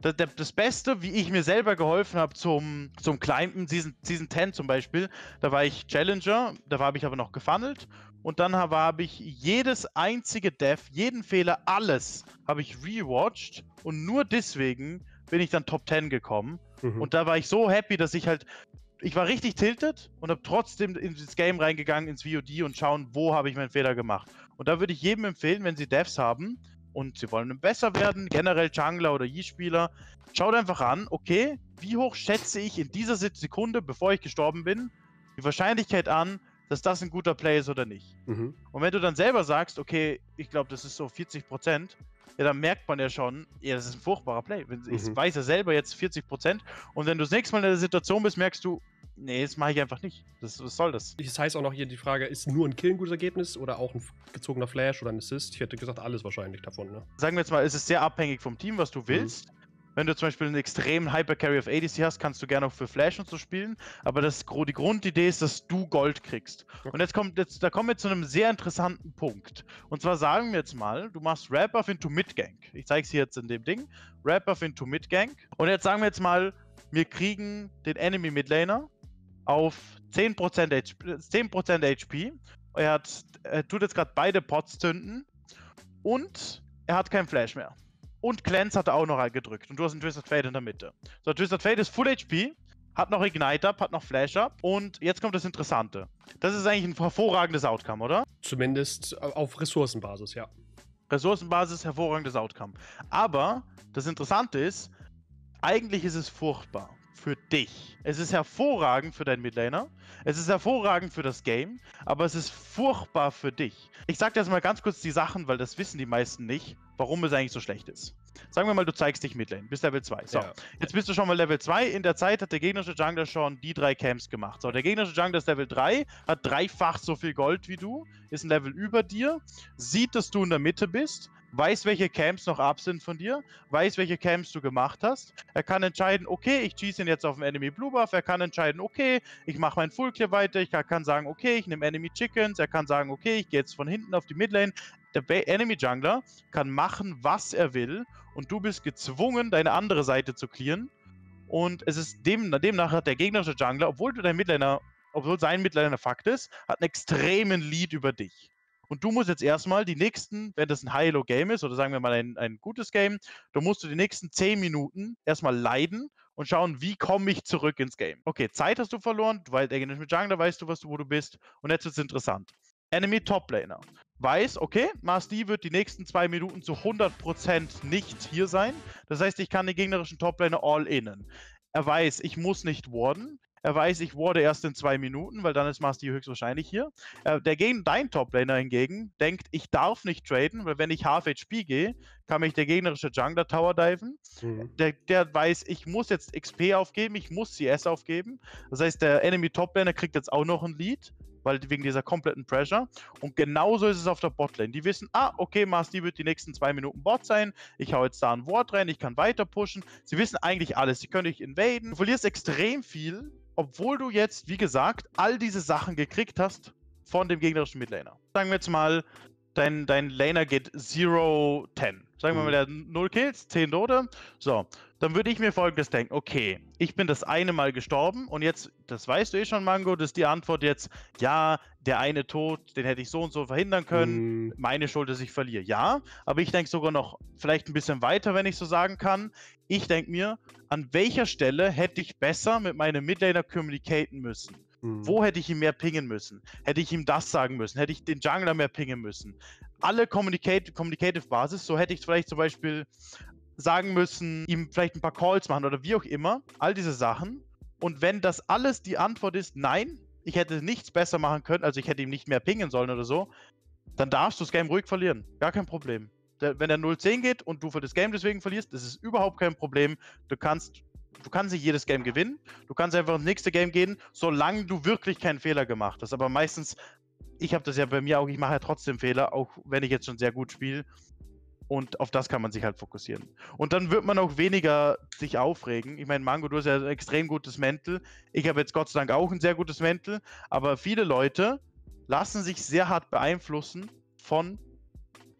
Das, das Beste, wie ich mir selber geholfen habe zum, zum Climben, Season, Season 10 zum Beispiel, da war ich Challenger, da habe ich aber noch gefunnelt und dann habe hab ich jedes einzige Death, jeden Fehler, alles habe ich rewatcht und nur deswegen bin ich dann Top 10 gekommen Mhm. und da war ich so happy, dass ich halt. Ich war richtig tiltet und habe trotzdem ins Game reingegangen, ins VOD und schauen, wo habe ich meinen Fehler gemacht. Und da würde ich jedem empfehlen, wenn sie Devs haben und sie wollen besser werden, generell Jungler oder Yi-Spieler, schaut einfach an, okay, wie hoch schätze ich in dieser Sekunde, bevor ich gestorben bin, die Wahrscheinlichkeit an, dass das ein guter Play ist oder nicht. Mhm. Und wenn du dann selber sagst, okay, ich glaube, das ist so 40 Prozent, ja, dann merkt man ja schon, ja, das ist ein furchtbarer Play. Ich Mhm. weiß ja selber jetzt 40 Prozent. Und wenn du das nächste Mal in der Situation bist, merkst du, nee, das mache ich einfach nicht. Das, was soll das? Das heißt auch noch hier die Frage, ist nur ein Kill ein gutes Ergebnis oder auch ein gezogener Flash oder ein Assist? Ich hätte gesagt, alles wahrscheinlich davon, ne? Sagen wir jetzt mal, es ist sehr abhängig vom Team, was du Mhm. willst. Wenn du zum Beispiel einen extremen Hypercarry of ADC hast, kannst du gerne auch für Flash und so spielen. Aber das, die Grundidee ist, dass du Gold kriegst. Okay. Und jetzt kommt jetzt, da kommen wir zu einem sehr interessanten Punkt. Und zwar sagen wir jetzt mal, du machst Wrap-Up into Mid-Gank. Ich zeige es hier jetzt in dem Ding. Wrap-Up into Mid-Gank. Und jetzt sagen wir jetzt mal, wir kriegen den Enemy Midlaner auf 10% HP. 10% HP. Er, hat, er tut jetzt gerade beide Pots zünden. Und er hat keinen Flash mehr. Und Cleanse hat er auch noch gedrückt. Und du hast einen Twisted Fate in der Mitte. So, Twisted Fate ist Full HP, hat noch Ignite Up, hat noch Flash Up. Und jetzt kommt das Interessante. Das ist eigentlich ein hervorragendes Outcome, oder? Zumindest auf Ressourcenbasis, ja. Ressourcenbasis, hervorragendes Outcome. Aber das Interessante ist, eigentlich ist es furchtbar für dich. Es ist hervorragend für deinen Midlaner. Es ist hervorragend für das Game, aber es ist furchtbar für dich. Ich sag dir jetzt mal ganz kurz die Sachen, weil das wissen die meisten nicht, warum es eigentlich so schlecht ist. Sagen wir mal, du zeigst dich Midlane, bist Level 2. So, Ja. Jetzt bist du schon mal Level 2. In der Zeit hat der gegnerische Jungler schon die drei Camps gemacht. So, der gegnerische Jungler ist Level 3, hat dreifach so viel Gold wie du, ist ein Level über dir, sieht, dass du in der Mitte bist, weiß, welche Camps noch ab sind von dir, weiß, welche Camps du gemacht hast. Er kann entscheiden, okay, ich schieße ihn jetzt auf den Enemy Blue Buff. Er kann entscheiden, okay, ich mache meinen Full Clear weiter. Ich kann, sagen, okay, ich nehme Enemy Chickens. Er kann sagen, okay, ich gehe jetzt von hinten auf die Midlane. Der Enemy Jungler kann machen, was er will und du bist gezwungen, deine andere Seite zu clearen. Und es ist dem, demnach hat der gegnerische Jungler, obwohl du dein Midlaner, obwohl sein Midlaner Fakt ist, hat einen extremen Lead über dich. Und du musst jetzt erstmal die nächsten, wenn das ein High-Low-Game ist, oder sagen wir mal ein, ein gutes Game, du musst du die nächsten 10 Minuten erstmal leiden und schauen, wie komme ich zurück ins Game. Okay, Zeit hast du verloren, weil der gegnerische Jungler weißt du, was du, wo du bist. Und jetzt wird es interessant. Enemy Top-Laner weiß, okay, D wird die nächsten zwei Minuten zu 100% nicht hier sein. Das heißt, ich kann den gegnerischen Top-Laner all-innen. Er weiß, ich muss nicht warden. Er weiß, ich warte erst in zwei Minuten, weil dann ist Masti höchstwahrscheinlich hier. Äh, der gegen dein Toplaner hingegen denkt, ich darf nicht traden, weil wenn ich Half HP gehe, kann mich der gegnerische Jungler Tower diven. Mhm. Der, der weiß, ich muss jetzt XP aufgeben, ich muss CS aufgeben. Das heißt, der Enemy Toplaner kriegt jetzt auch noch ein Lead, weil wegen dieser kompletten Pressure. Und genauso ist es auf der Botlane. Die wissen, ah, okay, Masti wird die nächsten zwei Minuten Bot sein. Ich hau jetzt da ein Ward rein, ich kann weiter pushen. Sie wissen eigentlich alles. Sie können dich invaden. Du verlierst extrem viel, obwohl du jetzt, wie gesagt, all diese Sachen gekriegt hast von dem gegnerischen Midlaner. Sagen wir jetzt mal, dein, dein Laner geht 0-10. Sagen wir Mhm. mal, der hat 0 Kills, 10 Tote. So, dann würde ich mir folgendes denken. Okay, ich bin das eine Mal gestorben und jetzt, das weißt du eh schon, Mango, das ist die Antwort jetzt, ja, der eine Tod, den hätte ich so und so verhindern können. Mhm. Meine Schuld, dass ich verliere. Ja, aber ich denke sogar noch vielleicht ein bisschen weiter, wenn ich so sagen kann. Ich denke mir, an welcher Stelle hätte ich besser mit meinem Midlaner communicaten müssen? Mhm. Wo hätte ich ihm mehr pingen müssen? Hätte ich ihm das sagen müssen? Hätte ich den Jungler mehr pingen müssen? Alle Communicate Communicative Basis, so hätte ich vielleicht zum Beispiel sagen müssen, ihm vielleicht ein paar Calls machen oder wie auch immer. All diese Sachen. Und wenn das alles die Antwort ist, nein, ich hätte nichts besser machen können, also ich hätte ihm nicht mehr pingen sollen oder so, dann darfst du das Game ruhig verlieren. Gar kein Problem. Wenn er 0-10 geht und du für das Game deswegen verlierst, das ist überhaupt kein Problem. Du kannst, du kannst nicht jedes Game gewinnen. Du kannst einfach ins nächste Game gehen, solange du wirklich keinen Fehler gemacht hast. Aber meistens, ich habe das ja bei mir auch, ich mache ja trotzdem Fehler, auch wenn ich jetzt schon sehr gut spiele. Und auf das kann man sich halt fokussieren. Und dann wird man auch weniger sich aufregen. Ich meine, Mango, du hast ja ein extrem gutes Mäntel. Ich habe jetzt Gott sei Dank auch ein sehr gutes Mäntel. Aber viele Leute lassen sich sehr hart beeinflussen von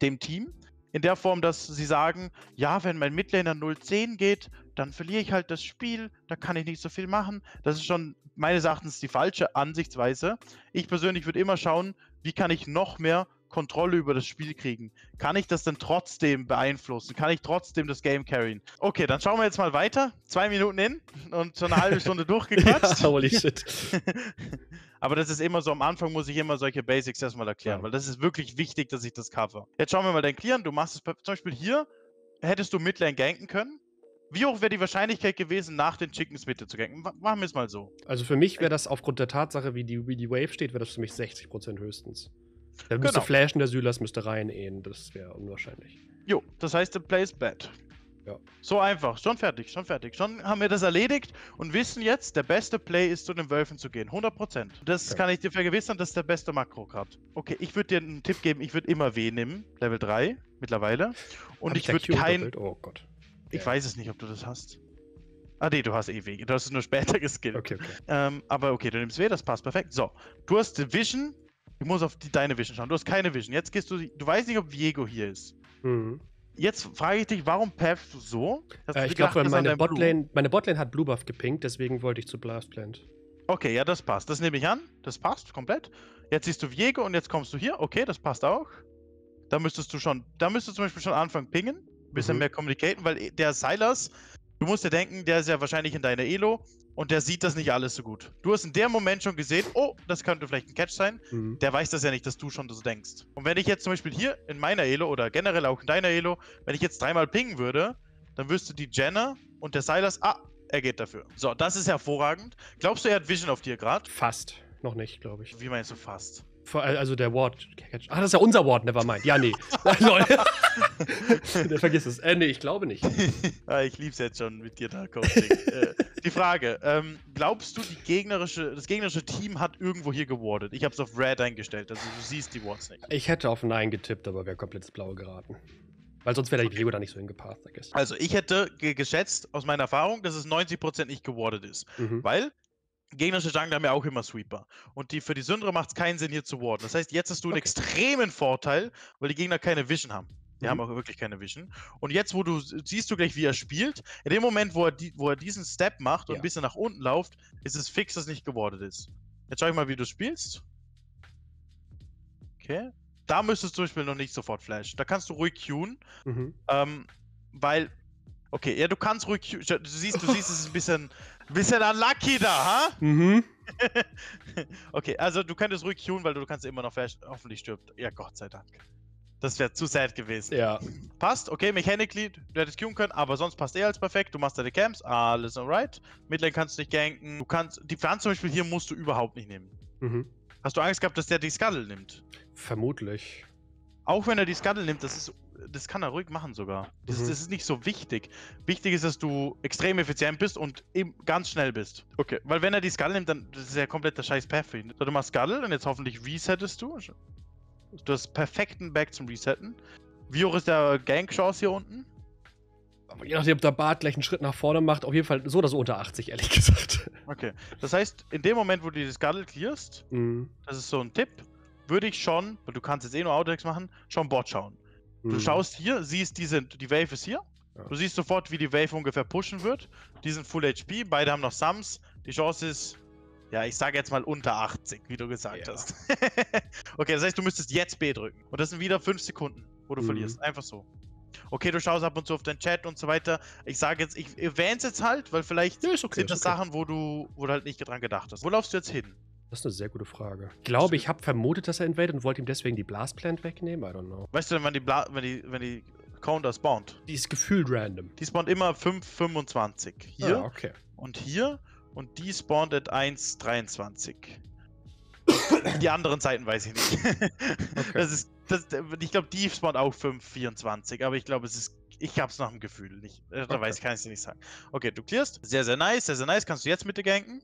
dem Team. In der Form, dass sie sagen, ja, wenn mein Midlaner 0-10 geht, dann verliere ich halt das Spiel, da kann ich nicht so viel machen. Das ist schon meines Erachtens die falsche Ansichtsweise. Ich persönlich würde immer schauen, wie kann ich noch mehr Kontrolle über das Spiel kriegen? Kann ich das denn trotzdem beeinflussen? Kann ich trotzdem das Game carryen? Okay, dann schauen wir jetzt mal weiter. Zwei Minuten in und so eine halbe Stunde durchgequatscht. ja, holy shit. Aber das ist immer so, am Anfang muss ich immer solche Basics erstmal erklären, ja. weil das ist wirklich wichtig, dass ich das cover. Jetzt schauen wir mal dein Clearen. Du machst es zum Beispiel hier, hättest du Midlane ganken können. Wie hoch wäre die Wahrscheinlichkeit gewesen, nach den Chickens Mitte zu ganken? Machen wir es mal so. Also für mich wäre das aufgrund der Tatsache, wie die, wie die Wave steht, wäre das für mich 60% höchstens. Der müsste genau. flashen, der Sylas müsste rein ehen. Das wäre unwahrscheinlich. Jo, das heißt, der Play ist bad. Ja. So einfach, schon fertig, schon fertig. Schon haben wir das erledigt und wissen jetzt, der beste Play ist zu den Wölfen zu gehen. 100%. Das ja. kann ich dir vergewissern, das ist der beste Makro gerade. Okay, ich würde dir einen Tipp geben, ich würde immer W nehmen, Level 3 mittlerweile. Und Hab ich, ich würde kein... Oh Gott. Ich ja. weiß es nicht, ob du das hast. Ah, nee, du hast eh W. Du hast es nur später geskillt. Okay, okay. Ähm, aber okay, du nimmst W, das passt perfekt. So, du hast Vision. Ich muss auf die, deine Vision schauen. Du hast keine Vision. Jetzt gehst du... Du weißt nicht, ob Viego hier ist. Mhm. Jetzt frage ich dich, warum pathst du so? Äh, ich glaube, meine Botlane, meine Botlane hat Blue Buff gepinkt, deswegen wollte ich zu Blast Plant. Okay, ja, das passt. Das nehme ich an. Das passt komplett. Jetzt siehst du Viego und jetzt kommst du hier. Okay, das passt auch. Da müsstest du schon, da müsstest du zum Beispiel schon anfangen pingen. Ein bisschen mhm. mehr communicaten, weil der Silas, du musst dir denken, der ist ja wahrscheinlich in deiner Elo und der sieht das nicht alles so gut. Du hast in dem Moment schon gesehen, oh, das könnte vielleicht ein Catch sein. Mhm. Der weiß das ja nicht, dass du schon so denkst. Und wenn ich jetzt zum Beispiel hier in meiner Elo oder generell auch in deiner Elo, wenn ich jetzt dreimal pingen würde, dann wüsste die Jenna und der Silas, ah, er geht dafür. So, das ist hervorragend. Glaubst du, er hat Vision auf dir gerade? Fast. Noch nicht, glaube ich. Wie meinst du fast? Also der Ward. Ach, das ist ja unser Ward, nevermind. Ja, nee. der vergisst es. Äh, nee, ich glaube nicht. ah, ich lieb's jetzt schon mit dir da, Coaching. äh, die Frage: ähm, Glaubst du, gegnerische, das gegnerische Team hat irgendwo hier gewardet? Ich hab's auf Red eingestellt, also du siehst die Wards nicht. Ich hätte auf Nein getippt, aber wäre komplett ins Blaue geraten. Weil sonst wäre der Gregor da nicht so hingepasst, I guess. Also ich hätte geschätzt, aus meiner Erfahrung, dass es 90% nicht gewardet ist. Mhm. Weil gegnerische Jungler haben ja auch immer Sweeper. Und die, für die Syndra macht es keinen Sinn, hier zu warden. Das heißt, jetzt hast du einen extremen Vorteil, weil die Gegner keine Vision haben. Die mhm. haben auch wirklich keine Vision. Und jetzt, wo du siehst du gleich, wie er spielt, in dem Moment, wo er, die, wo er diesen Step macht und ja. ein bisschen nach unten läuft, ist es fix, dass nicht gewardet ist. Jetzt schau ich mal, wie du spielst. Okay. Da müsstest du zum Beispiel noch nicht sofort flashen. Da kannst du ruhig queuen. Mhm. Ähm, weil. Okay, ja, du kannst ruhig queuen. Du siehst, du siehst, es ist ein bisschen Bisschen unlucky da, ha? Mhm. okay, also du könntest ruhig queuen, weil du kannst immer noch flash. Hoffentlich stirbt. Ja, Gott sei Dank. Das wäre zu sad gewesen. Ja. Passt, okay, Mechanically, du hättest queuen können, aber sonst passt er als perfekt. Du machst deine Camps, alles alright. Midlane kannst du nicht ganken. Du kannst, die Pflanze zum Beispiel hier musst du überhaupt nicht nehmen. Mhm. Hast du Angst gehabt, dass der die Scuttle nimmt? Vermutlich. Auch wenn er die Scuttle nimmt, das ist das kann er ruhig machen sogar. Das, mhm. ist, das, ist nicht so wichtig. Wichtig ist, dass du extrem effizient bist und eben ganz schnell bist. Okay, weil wenn er die Skull nimmt, dann das ist ja komplett der scheiß Path für ihn. So, du machst Skull und jetzt hoffentlich resettest du. Du hast perfekten Back zum Resetten. Wie hoch ist der Gang-Chance hier unten? Aber je nachdem, ob der Bart gleich einen Schritt nach vorne macht, auf jeden Fall so oder so unter 80, ehrlich gesagt. Okay. Das heißt, in dem Moment, wo du die Skull clearst, mhm. das ist so ein Tipp, würde ich schon, weil du kannst jetzt eh nur Outdex machen, schon Bot schauen. Du mhm. schaust hier, siehst diese, die Wave ist hier. Ja. Du siehst sofort, wie die Wave ungefähr pushen wird. Die sind Full HP, beide haben noch Sums. Die Chance ist, ja, ich sage jetzt mal unter 80, wie du gesagt ja. hast. okay, das heißt, du müsstest jetzt B drücken. Und das sind wieder 5 Sekunden, wo du mhm. verlierst. Einfach so. Okay, du schaust ab und zu auf deinen Chat und so weiter. Ich sage jetzt, ich erwähne es jetzt halt, weil vielleicht ja, okay, sind das okay. Sachen, wo du, wo du halt nicht dran gedacht hast. Wo laufst du jetzt hin? Das ist eine sehr gute Frage. Ich glaube, ich habe vermutet, dass er invadet und wollte ihm deswegen die Blast Plant wegnehmen. I don't know. Weißt du denn, wann die, Bla wenn die, wenn die Counter spawnt? Die ist gefühlt random. Die spawnt immer 5,25. Hier. Ah, okay. Und hier. Und die spawnt at 1,23. die anderen Zeiten weiß ich nicht. okay. Das ist das, ich glaube, die spawnt auch 5,24, aber ich glaube, es ist. Ich hab's nach dem Gefühl nicht. Äh, Da Okay. weiß kann ich dir nicht sagen. Okay, du clearst. Sehr, sehr nice, sehr, sehr nice. Kannst du jetzt Mitte ganken?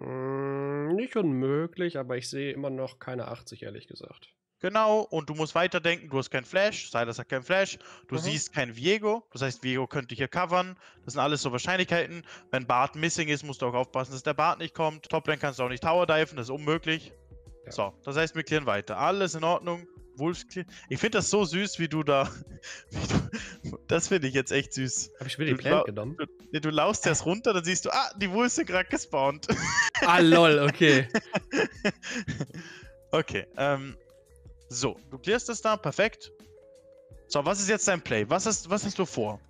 Mm, nicht unmöglich, aber ich sehe immer noch keine 80, ehrlich gesagt. Genau, und du musst weiterdenken, du hast kein Flash, Silas hat kein Flash, du Mhm. siehst kein Viego, das heißt, Viego könnte hier covern, das sind alles so Wahrscheinlichkeiten. Wenn Bart missing ist, musst du auch aufpassen, dass der Bart nicht kommt. Toplane kannst du auch nicht Tower diven, das ist unmöglich. Ja. So, das heißt, wir clearen weiter. Alles in Ordnung. Ich finde das so süß, wie du da. Wie du, das finde ich jetzt echt süß. Habe ich schon wieder die Du Plant glaub- genommen? Du, du laust erst runter, dann siehst du, ah, die Wolves sind gerade gespawnt. ah, lol, okay. okay, ähm. So, du clearst das da, perfekt. So, was ist jetzt dein Play? Was hast, was hast du vor?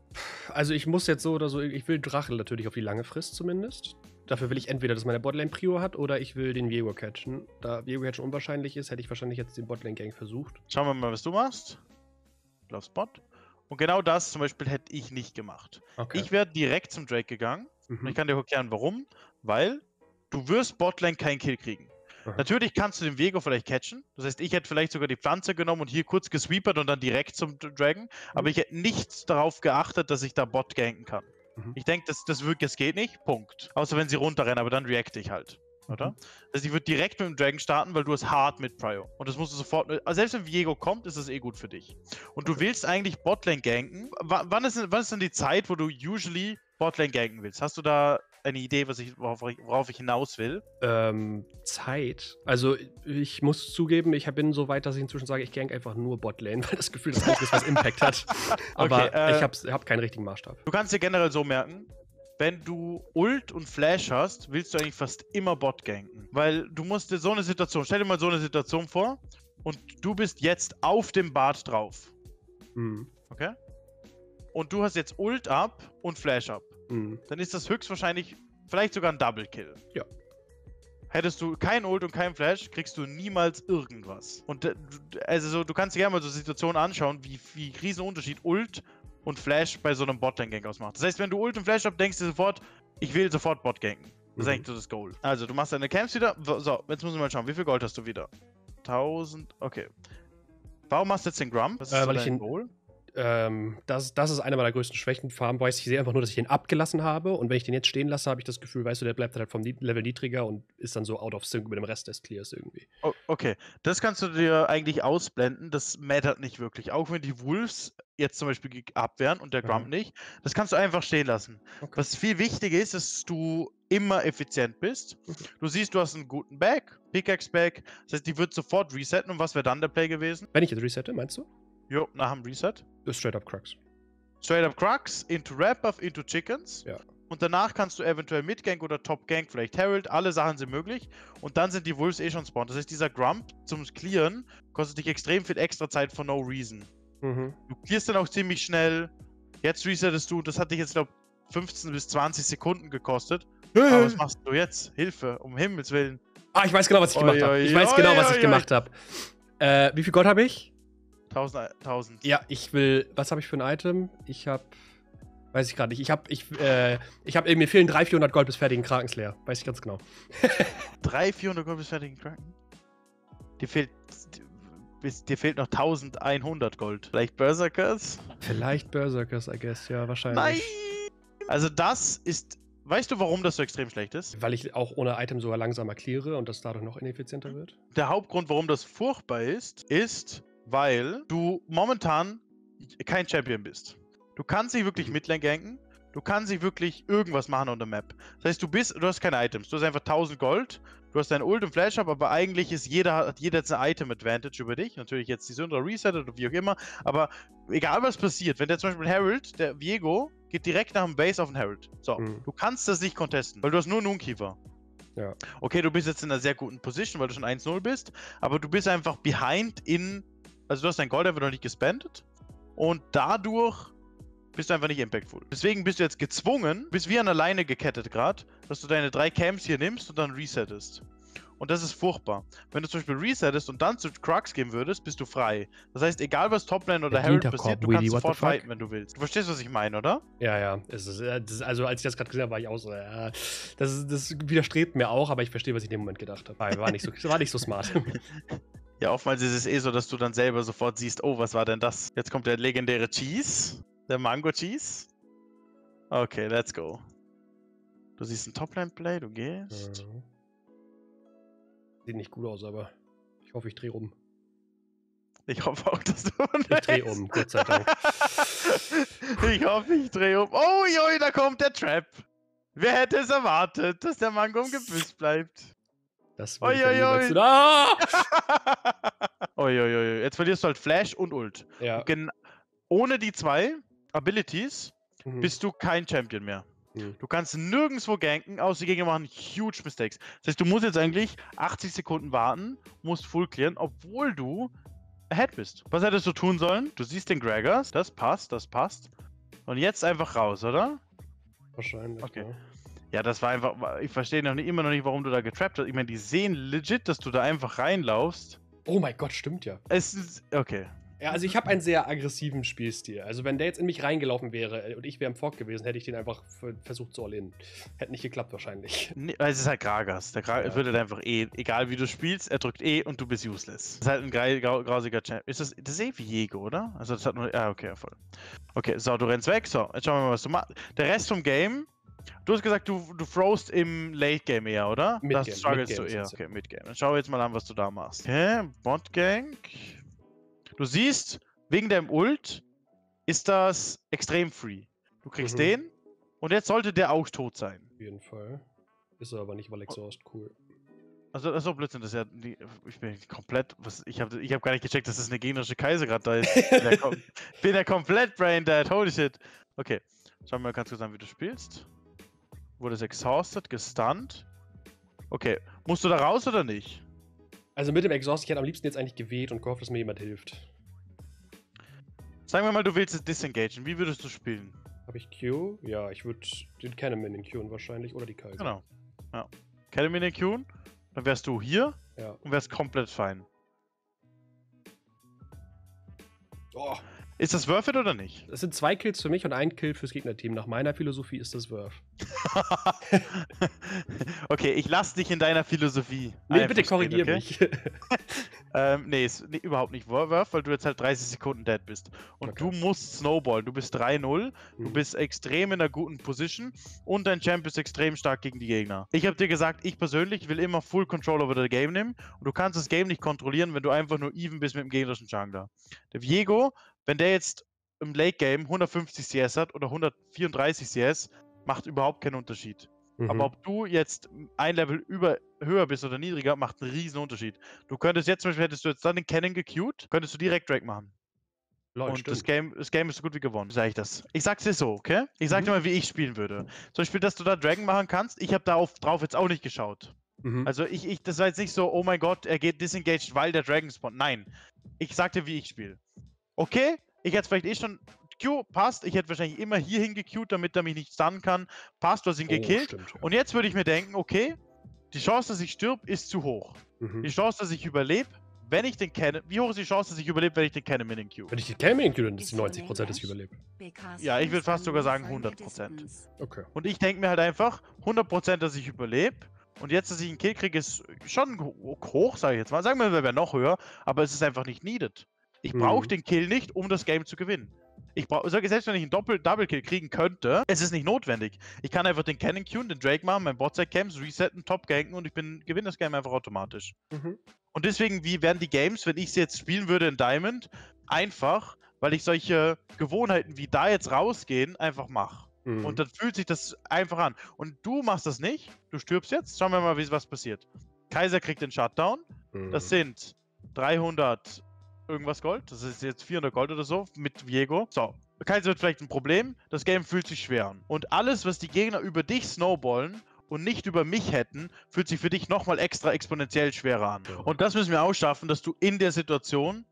Also ich muss jetzt so oder so, ich will Drache natürlich auf die lange Frist zumindest. Dafür will ich entweder, dass meine Botlane Prio hat oder ich will den Viego catchen. Da Viego catchen unwahrscheinlich ist, hätte ich wahrscheinlich jetzt den Botlane Gang versucht. Schauen wir mal, was du machst. Lauf Spot. Und genau das zum Beispiel hätte ich nicht gemacht. Okay. Ich wäre direkt zum Drake gegangen. Und mhm. ich kann dir erklären, warum. Weil du wirst Botlane keinen Kill kriegen. Aha. Natürlich kannst du den Viego vielleicht catchen. Das heißt, ich hätte vielleicht sogar die Pflanze genommen und hier kurz gesweepert und dann direkt zum Dragon. Aber ich hätte nichts darauf geachtet, dass ich da Bot ganken kann. Mhm. Ich denke, das, das, das geht nicht. Punkt. Außer wenn sie runterrennen, aber dann reacte ich halt. Oder? Mhm. Also ich würde direkt mit dem Dragon starten, weil du hast hart mit Prio. Und das musst du sofort. Also selbst wenn Viego kommt, ist das eh gut für dich. Und du willst eigentlich Botlane ganken. W wann, ist, denn- wann ist denn die Zeit, wo du usually Botlane ganken willst? Hast du da eine Idee, was ich, worauf, ich, worauf ich hinaus will? Ähm, Zeit. Also ich muss zugeben, ich bin so weit, dass ich inzwischen sage, ich gank einfach nur Botlane, weil das Gefühl das Einzige ist, was Impact hat. Aber Okay, äh, ich habe hab keinen richtigen Maßstab. Du kannst dir generell so merken, wenn du Ult und Flash hast, willst du eigentlich fast immer Bot ganken. Weil du musst dir so eine Situation, stell dir mal so eine Situation vor und du bist jetzt auf dem Bart drauf. Mhm. Okay? Und du hast jetzt Ult ab und Flash ab. Mhm. Dann ist das höchstwahrscheinlich vielleicht sogar ein Double Kill. Ja. Hättest du kein Ult und kein Flash, kriegst du niemals irgendwas. Und äh, du- also so, du kannst dir gerne mal so Situationen anschauen, wie, wie riesen Unterschied Ult und Flash bei so einem Bot-Gang ausmacht. Das heißt, wenn du Ult und Flash ab, denkst du sofort, ich will sofort Bot-Ganken. Das ist Mhm. eigentlich so das Goal. Also, du machst deine Camps wieder. So, So, jetzt müssen wir mal schauen, wie viel Gold hast du wieder? 1000, okay. Warum machst du jetzt den Grump? Was Äh, weil ich dein ihn- Goal? Ähm, das, das ist eine meiner größten Schwächen. Farm weiß ich sehe einfach nur, dass ich den abgelassen habe. Und wenn ich den jetzt stehen lasse, habe ich das Gefühl, weißt du, der bleibt halt vom Level niedriger und ist dann so out of sync mit dem Rest des Clears irgendwie. Okay, das kannst du dir eigentlich ausblenden. Das mattert nicht wirklich. Auch wenn die Wolves jetzt zum Beispiel abwehren und der Mhm. Grump nicht. Das kannst du einfach stehen lassen. Okay. Was viel wichtiger ist, dass du immer effizient bist. Mhm. Du siehst, du hast einen guten Back, Pickaxe Back. Das heißt, die wird sofort resetten. Und was wäre dann der Play gewesen? Wenn ich jetzt resette, meinst du? Jo, nach dem Reset. Straight up Crux. Straight up Crux, into Wrap Buff, into Chickens. Ja. Und danach kannst du eventuell Mid-Gank oder Top-Gank, vielleicht Herald, alle Sachen sind möglich. Und dann sind die Wolves eh schon spawned. Das heißt, dieser Grump zum Clearen kostet dich extrem viel extra Zeit for no reason. Mhm. Du clearst dann auch ziemlich schnell. Jetzt resettest du, das hat dich jetzt, glaube 15 bis 20 Sekunden gekostet. Aber was machst du jetzt? Hilfe, um Himmels Willen. Ah, ich weiß genau, was ich gemacht habe. Ich weiß genau, was ich gemacht habe. Äh, wie viel Gold habe ich? 1000, 1000. Ja, ich will. Was habe ich für ein Item? Ich habe. Weiß ich gerade nicht. Ich habe. Ich, äh, ich habe. Mir fehlen 300, 400 Gold bis fertigen Krakensleer. Weiß ich ganz genau. 300, 400 Gold bis fertigen Kraken. Dir fehlt, bis, dir fehlt noch 1100 Gold. Vielleicht Berserkers? Vielleicht Berserkers, I guess. Ja, wahrscheinlich. Nein! Also das ist. Weißt du, warum das so extrem schlecht ist? Weil ich auch ohne Item sogar langsamer cleare und das dadurch noch ineffizienter wird. Der Hauptgrund, warum das furchtbar ist, ist, weil du momentan kein Champion bist. Du kannst nicht wirklich Mhm. Midlane ganken. Du kannst nicht wirklich irgendwas machen on der Map. Das heißt, du bist, du hast keine Items. Du hast einfach 1000 Gold. Du hast dein Ult und Flash up, aber eigentlich ist jeder, hat jeder jetzt ein Item Advantage über dich. Natürlich jetzt die Syndra resettet oder wie auch immer. Aber egal was passiert, wenn der zum Beispiel Herald, der Viego, geht direkt nach dem Base auf den Herald. So, Mhm. du kannst das nicht contesten, weil du hast nur Noonkeeper. Ja. Okay, du bist jetzt in einer sehr guten Position, weil du schon 1-0 bist, aber du bist einfach behind in. Also du hast dein Gold einfach noch nicht gespendet und dadurch bist du einfach nicht impactful. Deswegen bist du jetzt gezwungen, bist wie an alleine gekettet gerade, dass du deine drei Camps hier nimmst und dann resettest. Und das ist furchtbar. Wenn du zum Beispiel resettest und dann zu Crux gehen würdest, bist du frei. Das heißt, egal was Toplane oder Der Herald passiert, du kannst sofort fighten, wenn du willst. Du verstehst, was ich meine, oder? Ja, ja. Es ist, äh, also, als ich das gerade gesehen habe, war ich auch so, ja, das, ist, das widerstrebt mir auch, aber ich verstehe, was ich in dem Moment gedacht habe. War nicht so, war nicht so smart. Ja, oftmals ist es eh so, dass du dann selber sofort siehst, oh, was war denn das? Jetzt kommt der legendäre Cheese, der Mango Cheese. Okay, let's go. Du siehst ein Topline-Play, du gehst. Mhm. Sieht nicht gut aus, aber ich hoffe, ich drehe um. Ich hoffe auch, dass du Ich drehe um, Gott sei Dank. ich hoffe, ich drehe um. Oh, joi, da kommt der Trap. Wer hätte es erwartet, dass der Mango im Gebüsch bleibt? Das Oi, ja oi, oi. jetzt verlierst du halt Flash und Ult. Ja. Gen ohne die zwei Abilities Mhm. bist du kein Champion mehr. Mhm. Du kannst nirgendwo ganken, außer die Gegner machen huge Mistakes. Das heißt, du musst jetzt eigentlich 80 Sekunden warten, musst full clearen, obwohl du ahead bist. Was hättest du tun sollen? Du siehst den Graggers, das passt, das passt. Und jetzt einfach raus, oder? Wahrscheinlich. Okay. Ja. Ja, das war einfach. Ich verstehe noch nicht, immer noch nicht, warum du da getrappt hast. Ich meine, die sehen legit, dass du da einfach reinlaufst. Oh mein Gott, stimmt ja. Es ist. Okay. Ja, also ich habe einen sehr aggressiven Spielstil. Also wenn der jetzt in mich reingelaufen wäre äh, und ich wäre im Fog gewesen, hätte ich den einfach versucht zu all-in. Hätte nicht geklappt wahrscheinlich. Nee, weil es ist halt Gragas. Der Gra Ja. es wird halt einfach E. Egal wie du spielst, er drückt E und du bist useless. Das ist halt ein grau grau grausiger Champ. Ist das, das ist eh Viego, oder? Also das hat nur. Ah, okay, voll. Okay, so, du rennst weg. So, jetzt schauen wir mal, was du machst. Der Rest vom Game. Du hast gesagt, du, du frost im Late Game eher, oder? Mid-Game, Das strugglest du eher. Okay, Mid-Game. Dann schau jetzt mal an, was du da machst. Okay, Bot-Gank. Du siehst, wegen deinem Ult ist das extrem free. Du kriegst Mhm. den und jetzt sollte der auch tot sein. Auf jeden Fall. Ist er aber nicht, weil Exhaust cool. Also, das ist doch Blödsinn, das ist ja. Ich bin komplett. Was, ich habe ich hab gar nicht gecheckt, dass das eine gegnerische Kaiser gerade da ist. Ich bin ja, kom ich bin ja komplett brain dead. Holy shit. Okay. Schauen wir mal ganz kurz an, wie du spielst. Wurde es exhausted, gestunt. Okay. Musst du da raus oder nicht? Also mit dem Exhaust, ich hätte am liebsten jetzt eigentlich geweht und gehofft, dass mir jemand hilft. Sagen wir mal, du willst es disengagen. Wie würdest du spielen? Habe ich Q? Ja, ich würde den Cannon in Q wahrscheinlich oder die Kaiser. Genau. Ja. In Q, dann wärst du hier Ja. und wärst komplett fein. Oh, Ist das worth it oder nicht? das sind zwei Kills für mich und ein Kill fürs Gegnerteam. Nach meiner Philosophie ist das Worth. okay, ich lass dich in deiner Philosophie. Nee, bitte einverstehen, korrigier okay? mich. Ähm, nee, ist nee, überhaupt nicht Worth, weil du jetzt halt 30 Sekunden dead bist. Und Okay. du musst snowballen. Du bist 3-0, du Mhm. bist extrem in einer guten Position und dein Champ ist extrem stark gegen die Gegner. Ich habe dir gesagt, ich persönlich will immer Full Control over the Game nehmen und du kannst das Game nicht kontrollieren, wenn du einfach nur even bist mit dem gegnerischen Jungler. Der Viego, wenn der jetzt im Late Game 150 CS hat oder 134 CS, macht überhaupt keinen Unterschied. Mhm. Aber ob du jetzt ein Level über, höher bist oder niedriger, macht einen riesen Unterschied. Du könntest jetzt zum Beispiel, hättest du jetzt dann den Cannon gequeued, könntest du direkt Drake machen. Lol, und das. Game, das Game ist so gut wie gewonnen, sage ich das. Ich sag's dir so, okay? Ich sag Mhm. dir mal, wie ich spielen würde. Zum Beispiel, dass du da Dragon machen kannst. Ich habe da auf, drauf jetzt auch nicht geschaut. Mhm. Also ich, ich, das war jetzt nicht so, oh mein Gott, er geht disengaged, weil der Dragon spawnt. Nein. Ich sag dir, wie ich spiele. Okay, ich hätte vielleicht eh schon. Q passt, ich hätte wahrscheinlich immer hier hingequeued, damit er mich nicht stunnen kann. Passt, du hast ihn Oh, gekillt. stimmt, ja. Und jetzt würde ich mir denken, okay, die Chance, dass ich stirb, ist zu hoch. Mhm. Die Chance, dass ich überlebe, wenn ich den Cannon. Wie hoch ist die Chance, dass ich überlebe, wenn ich den Cannon in den Q? Wenn ich die Cannon in Q, dann ist die 90%, dass ich überlebe. Ja, ich würd fast sogar sagen 100%. Okay. Und ich denke mir halt einfach, 100% dass ich überlebe. Und jetzt, dass ich einen Kill kriege, ist schon ho- hoch, sage ich jetzt mal. Sagen wir, wir wären noch höher, aber es ist einfach nicht needed. Ich brauche Mhm. den Kill nicht, um das Game zu gewinnen. Ich brauche, selbst wenn ich einen Doppel Double Kill kriegen könnte, es ist nicht notwendig. Ich kann einfach den Cannon queuen, den Drake machen, mein Botside Camps, resetten, top ganken und ich bin gewinne das Game einfach automatisch. Mhm. Und deswegen, wie werden die Games, wenn ich sie jetzt spielen würde in Diamond, einfach, weil ich solche Gewohnheiten wie da jetzt rausgehen, einfach mache. Mhm. Und dann fühlt sich das einfach an. Und du machst das nicht, du stirbst jetzt, schauen wir mal, wie was passiert. Kaiser kriegt den Shutdown, Mhm. das sind 300 irgendwas Gold, das ist jetzt 400 Gold oder so mit Viego. So, Kaiser wird vielleicht ein Problem, das Game fühlt sich schwer an. Und alles, was die Gegner über dich snowballen und nicht über mich hätten, fühlt sich für dich nochmal extra exponentiell schwerer an. Und das müssen wir ausschaffen, dass du in der Situation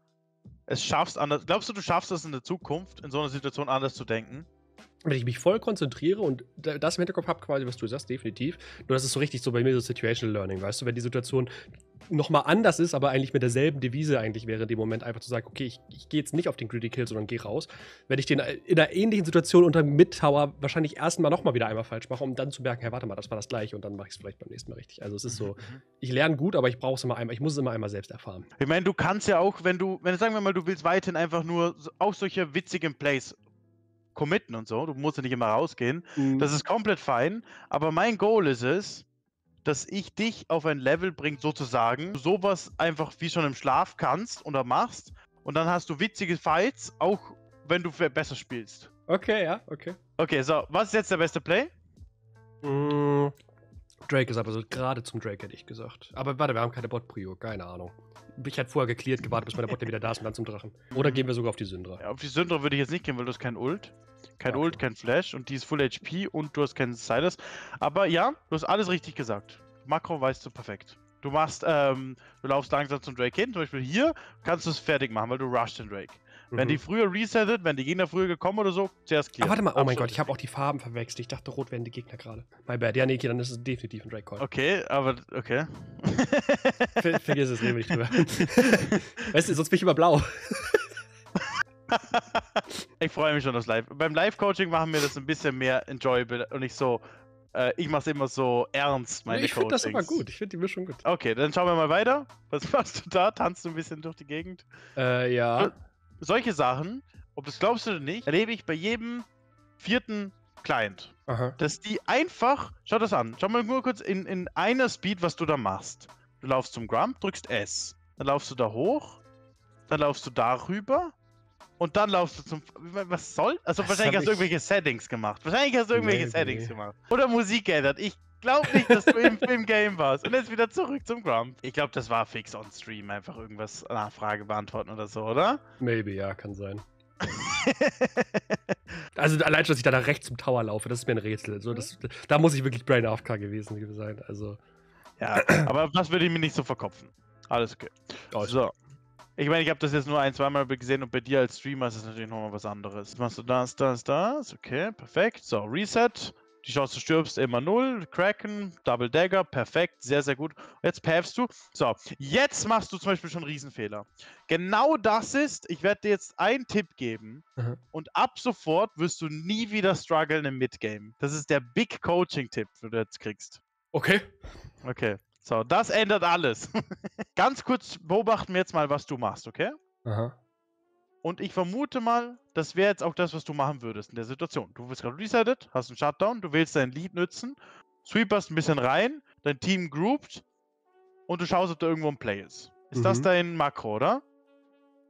es schaffst, anders. Glaubst du, du schaffst das in der Zukunft, in so einer Situation anders zu denken? Wenn ich mich voll konzentriere und das im Hinterkopf habe, quasi, was du sagst, definitiv. Nur das ist so richtig so bei mir so Situational Learning, weißt du, wenn die Situation nochmal anders ist, aber eigentlich mit derselben Devise eigentlich wäre in dem Moment einfach zu sagen, okay, ich, ich gehe jetzt nicht auf den Kill, sondern gehe raus. Wenn ich den in einer ähnlichen Situation unter Mid-Tower wahrscheinlich erstmal nochmal wieder einmal falsch mache, um dann zu merken, hey, warte mal, das war das gleiche und dann mache ich es vielleicht beim nächsten Mal richtig. Also es ist so, mhm, mhm. ich lerne gut, aber ich brauche es immer einmal, ich muss es immer einmal selbst erfahren. Ich meine, du kannst ja auch, wenn du, wenn sagen wir mal, du willst weiterhin einfach nur auch solche witzigen Plays committen und so, du musst ja nicht immer rausgehen, mhm. das ist komplett fein, aber mein Goal ist es, dass ich dich auf ein Level bringe, sozusagen, du sowas einfach wie schon im Schlaf kannst oder machst. Und dann hast du witzige Fights, auch wenn du besser spielst. Okay, ja, okay. Okay, so, was ist jetzt der beste Play? Mm, Drake ist aber so gerade zum Drake, hätte ich gesagt. Aber warte, wir haben keine Bot-Prio, keine Ahnung. Ich hätte vorher geklärt, gewartet, bis meine Bot wieder da ist und dann zum Drachen. Oder gehen wir sogar auf die Syndra? Ja, auf die Syndra würde ich jetzt nicht gehen, weil du hast kein Ult. Kein okay. Ult, kein Flash und die ist Full HP und du hast keinen Silas. Aber ja, du hast alles richtig gesagt. Makro weißt du perfekt. Du machst, ähm, du laufst langsam zum Drake hin, zum Beispiel hier, kannst du es fertig machen, weil du rushst den Drake. Mhm. Wenn die früher resettet, wenn die Gegner früher gekommen oder so, zuerst clear. Ah, warte mal, oh Absolut mein Gott, ich habe auch die Farben verwechselt. Ich dachte, rot wären die Gegner gerade. My bad. Ja, nee, dann ist es definitiv ein Drake Call. Okay, aber, okay. Ver vergiss es, wir nicht drüber. weißt du, sonst bin ich immer blau. ich freue mich schon aufs Live. Beim Live-Coaching machen wir das ein bisschen mehr enjoyable und nicht so, äh, ich mache es immer so ernst, meine Ich finde das immer gut. Ich finde die Mischung gut. Okay, dann schauen wir mal weiter. Was machst du da? Tanzt du ein bisschen durch die Gegend? Äh, ja. solche Sachen, ob das glaubst du oder nicht, erlebe ich bei jedem vierten Client. Aha. Dass die einfach, schau das an, schau mal nur kurz in, in einer Speed, was du da machst. Du laufst zum Grump, drückst S. Dann laufst du da hoch, dann laufst du darüber, und dann laufst du zum. Was soll? Also das wahrscheinlich hast du irgendwelche Settings gemacht. Wahrscheinlich hast du irgendwelche nee, Settings nee. gemacht. Oder Musik geändert. Ich glaube nicht, dass du im, im, Game warst. Und jetzt wieder zurück zum Grump. Ich glaube, das war fix on Stream. Einfach irgendwas Nachfrage beantworten oder so, oder? Maybe, ja, kann sein. also allein schon, dass ich da nach rechts zum Tower laufe, das ist mir ein Rätsel. So, das, da muss ich wirklich Brain AFK gewesen sein. Also. Ja, aber das würde ich mir nicht so verkopfen. Alles okay. Oh, so. Ich meine, ich habe das jetzt nur ein, zweimal gesehen und bei dir als Streamer ist es natürlich nochmal was anderes. machst du das, das, das. Okay, perfekt. So, Reset. Die Chance, du stirbst immer null. Kraken, Double Dagger, perfekt, sehr, sehr gut. Jetzt pavst du. So, jetzt machst du zum Beispiel schon einen Riesenfehler. Genau das ist, ich werde dir jetzt einen Tipp geben mhm. und ab sofort wirst du nie wieder strugglen im Midgame. Das ist der Big Coaching-Tipp, den du jetzt kriegst. Okay. Okay. So, das ändert alles. Ganz kurz beobachten wir jetzt mal, was du machst, okay? Aha. Und ich vermute mal, das wäre jetzt auch das, was du machen würdest in der Situation. Du wirst gerade resettet, hast einen Shutdown, du willst dein Lead nutzen, sweeperst ein bisschen rein, dein Team groupt und du schaust, ob da irgendwo ein Play ist. Ist mhm. das dein Makro, oder?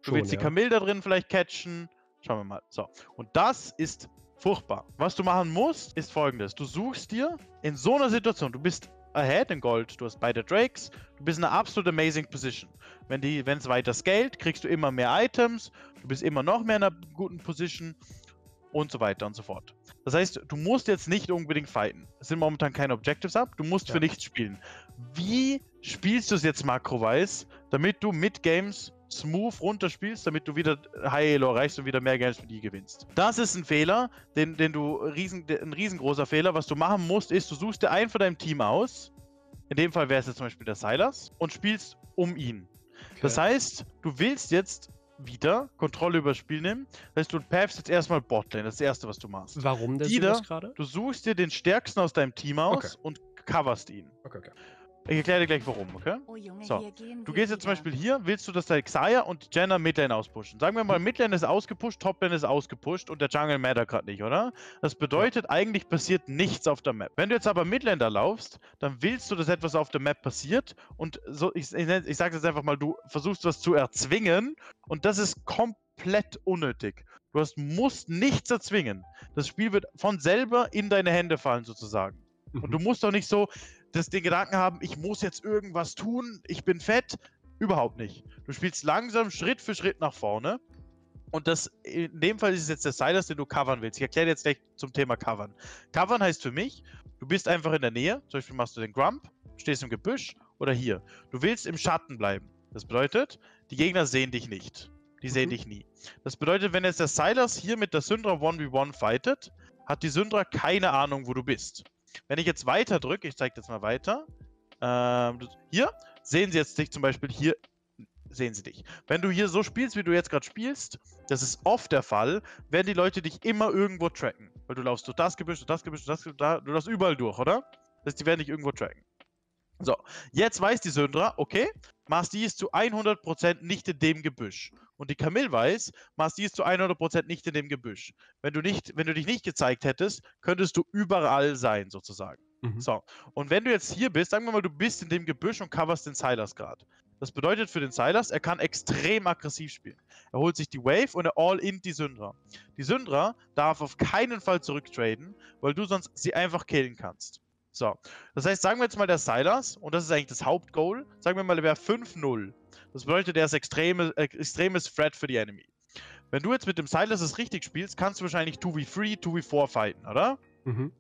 Du Schon, willst die ja. Camille da drin vielleicht catchen. Schauen wir mal. So. Und das ist furchtbar. Was du machen musst, ist folgendes. Du suchst dir in so einer Situation, du bist ahead in Gold. Du hast beide Drakes. Du bist in einer absolut amazing Position. Wenn es weiter scaled, kriegst du immer mehr Items. Du bist immer noch mehr in einer guten Position und so weiter und so fort. Das heißt, du musst jetzt nicht unbedingt fighten. Es sind momentan keine Objectives ab. Du musst ja. für nichts spielen. Wie spielst du es jetzt makro-weiß, damit du mit Games smooth runterspielst, damit du wieder High Elo erreichst und wieder mehr Geld für die gewinnst. Das ist ein Fehler, den, den du riesen, ein riesengroßer Fehler. Was du machen musst, ist, du suchst dir einen von deinem Team aus. In dem Fall wäre es jetzt zum Beispiel der Silas und spielst um ihn. Okay. Das heißt, du willst jetzt wieder Kontrolle über das Spiel nehmen. Das heißt, du pathst jetzt erstmal Botlane. Das ist das Erste, was du machst. Warum denn das gerade? Du suchst dir den stärksten aus deinem Team aus okay. und coverst ihn. Okay, okay. Ich erkläre dir gleich warum, okay? Oh Junge, so, du gehst jetzt zum Beispiel hier, willst du, dass der Xayah und Jenna Midlane auspushen. Sagen wir mal, Midlane ist ausgepusht, Toplane ist ausgepusht und der Jungle matter gerade nicht, oder? Das bedeutet, ja. eigentlich passiert nichts auf der Map. Wenn du jetzt aber Midlane da laufst, dann willst du, dass etwas auf der Map passiert und so, ich, ich, ich sage jetzt einfach mal, du versuchst was zu erzwingen und das ist komplett unnötig. Du hast, musst nichts erzwingen. Das Spiel wird von selber in deine Hände fallen, sozusagen. Und du musst doch nicht so, das, den Gedanken haben, ich muss jetzt irgendwas tun, ich bin fett. Überhaupt nicht. Du spielst langsam Schritt für Schritt nach vorne. Und das, in dem Fall ist es jetzt der Silas, den du covern willst. Ich erkläre jetzt gleich zum Thema covern. Covern heißt für mich, du bist einfach in der Nähe. Zum Beispiel machst du den Grump, stehst im Gebüsch oder hier. Du willst im Schatten bleiben. Das bedeutet, die Gegner sehen dich nicht. Die sehen mhm. dich nie. Das bedeutet, wenn jetzt der Silas hier mit der Syndra 1v1 fightet, hat die Syndra keine Ahnung, wo du bist. Wenn ich jetzt weiter drücke, ich zeige jetzt mal weiter. Ähm, hier sehen sie jetzt dich zum Beispiel hier sehen sie dich. Wenn du hier so spielst, wie du jetzt gerade spielst, das ist oft der Fall, werden die Leute dich immer irgendwo tracken. Weil du laufst durch das Gebüsch, durch das Gebüsch, durch das Gebüsch, du laufst überall durch, oder? Das heißt, die werden dich irgendwo tracken. So, jetzt weiß die Syndra, okay, Masti ist zu 100% nicht in dem Gebüsch. Und die Camille weiß, Masti ist zu 100% nicht in dem Gebüsch. Wenn du, nicht, wenn du dich nicht gezeigt hättest, könntest du überall sein, sozusagen. Mhm. So, und wenn du jetzt hier bist, sagen wir mal, du bist in dem Gebüsch und coverst den Silas gerade. Das bedeutet für den Silas, er kann extrem aggressiv spielen. Er holt sich die Wave und er all-in die Syndra. Die Syndra darf auf keinen Fall zurücktraden, weil du sonst sie einfach killen kannst. So, das heißt, sagen wir jetzt mal der Silas, und das ist eigentlich das Hauptgoal, sagen wir mal, er wäre 5-0. Das bedeutet, er ist extreme, äh, extremes Threat für die Enemy. Wenn du jetzt mit dem Silas es richtig spielst, kannst du wahrscheinlich 2v3, 2v4 fighten, oder? Mhm.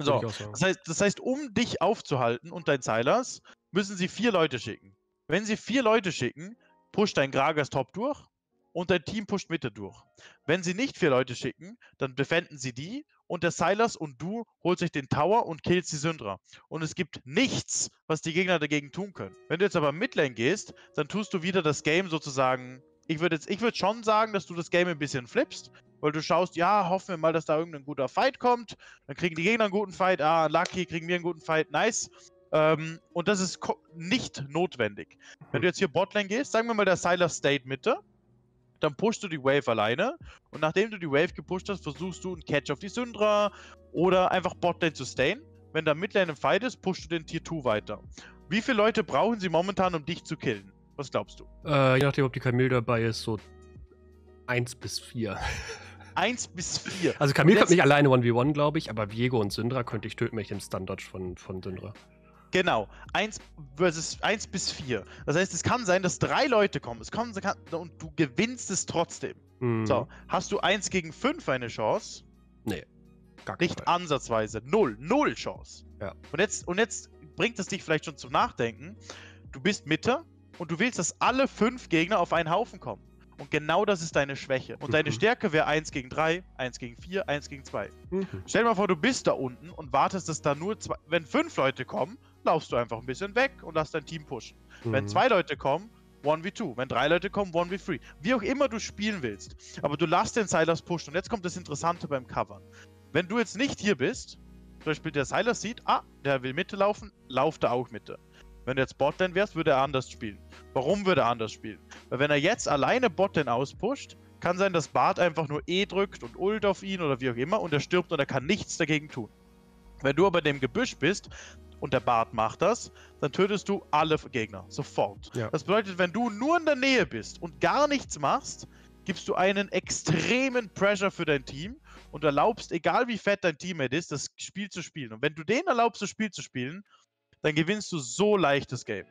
So, das heißt, das heißt, um dich aufzuhalten und dein Silas, müssen sie vier Leute schicken. Wenn sie vier Leute schicken, pusht dein Gragas Top durch und dein Team pusht Mitte durch. Wenn sie nicht vier Leute schicken, dann befänden sie die und der Silas und du holt sich den Tower und killt die Syndra. Und es gibt nichts, was die Gegner dagegen tun können. Wenn du jetzt aber Midlane gehst, dann tust du wieder das Game sozusagen. Ich würde jetzt, ich würde schon sagen, dass du das Game ein bisschen flippst, weil du schaust, ja, hoffen wir mal, dass da irgendein guter Fight kommt. Dann kriegen die Gegner einen guten Fight. Ah, Lucky kriegen wir einen guten Fight. Nice. Ähm, und das ist nicht notwendig. Wenn du jetzt hier Botlane gehst, sagen wir mal der Silas State Mitte, dann pushst du die Wave alleine und nachdem du die Wave gepusht hast, versuchst du einen Catch auf die Syndra oder einfach Botlane zu stayen. Wenn da Midlane im Fight ist, pushst du den Tier 2 weiter. Wie viele Leute brauchen sie momentan, um dich zu killen? Was glaubst du? Äh, je nachdem, ob die Camille dabei ist, so 1 bis 4. 1 bis 4. Also Camille kommt nicht alleine 1v1, glaube ich, aber Viego und Syndra könnte ich töten, ich den Stun-Dodge von, von Syndra. Genau. 1 versus 1 bis 4. Das heißt, es kann sein, dass drei Leute kommen. Es kommen und du gewinnst es trotzdem. Mhm. So, hast du 1 gegen 5 eine Chance? Nee. Gar Nicht Fall. ansatzweise. Null. Null Chance. Ja. Und jetzt, und jetzt bringt es dich vielleicht schon zum Nachdenken. Du bist Mitte und du willst, dass alle fünf Gegner auf einen Haufen kommen. Und genau das ist deine Schwäche. Und deine mhm. Stärke wäre 1 gegen 3, 1 gegen 4, 1 gegen 2. Mhm. Stell dir mal vor, du bist da unten und wartest, dass da nur zwei. Wenn fünf Leute kommen, laufst du einfach ein bisschen weg und lass dein Team pushen. Mhm. Wenn zwei Leute kommen, 1v2. Wenn drei Leute kommen, 1v3. Wie auch immer du spielen willst. Aber du lässt den Silas pushen. Und jetzt kommt das Interessante beim Covern. Wenn du jetzt nicht hier bist, zum Beispiel der Silas sieht, ah, der will Mitte laufen, lauft er auch Mitte. Wenn du jetzt Botlane wärst, würde er anders spielen. Warum würde er anders spielen? Weil wenn er jetzt alleine Botlane auspusht, kann sein, dass Bart einfach nur E drückt und Ult auf ihn oder wie auch immer und er stirbt und er kann nichts dagegen tun. Wenn du aber in dem Gebüsch bist, und der Bart macht das, dann tötest du alle Gegner. Sofort. Ja. Das bedeutet, wenn du nur in der Nähe bist und gar nichts machst, gibst du einen extremen Pressure für dein Team und erlaubst, egal wie fett dein Teammate ist, das Spiel zu spielen. Und wenn du den erlaubst, das Spiel zu spielen, dann gewinnst du so leicht das Game.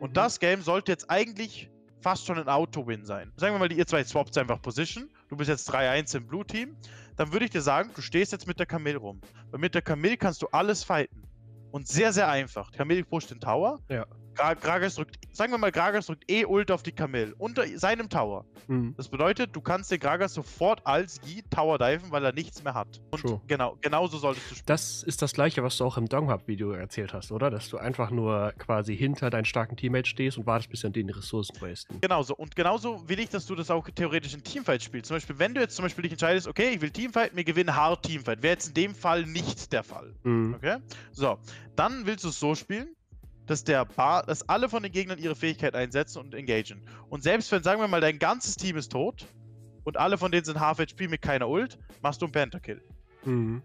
Und mhm. das Game sollte jetzt eigentlich fast schon ein Auto-Win sein. Sagen wir mal, ihr zwei swappt einfach Position. Du bist jetzt 3-1 im Blue Team. Dann würde ich dir sagen, du stehst jetzt mit der Camille rum. Weil mit der Camille kannst du alles fighten. Und sehr, sehr einfach. Camille pusht den Tower. Ja. Gra Gragas drückt, sagen wir mal, Gragas drückt eh Ult auf die Camille unter seinem Tower. Mhm. Das bedeutet, du kannst den Gragas sofort als Yi Tower diven, weil er nichts mehr hat. Und True. genau, genauso solltest du spielen. Das ist das gleiche, was du auch im Donghub-Video erzählt hast, oder? Dass du einfach nur quasi hinter deinen starken Teammate stehst und wartest, bis an denen Ressourcen wasten. Genauso. Und genauso will ich, dass du das auch theoretisch in Teamfight spielst. Zum Beispiel, wenn du jetzt zum Beispiel dich entscheidest, okay, ich will Teamfight, mir gewinnen hart Teamfight. Wäre jetzt in dem Fall nicht der Fall. Mhm. Okay? So. Dann willst du es so spielen, dass der Bar, dass alle von den Gegnern ihre Fähigkeit einsetzen und engagen. Und selbst wenn, sagen wir mal, dein ganzes Team ist tot und alle von denen sind half HP mit keiner Ult, machst du einen Pentakill. Mhm.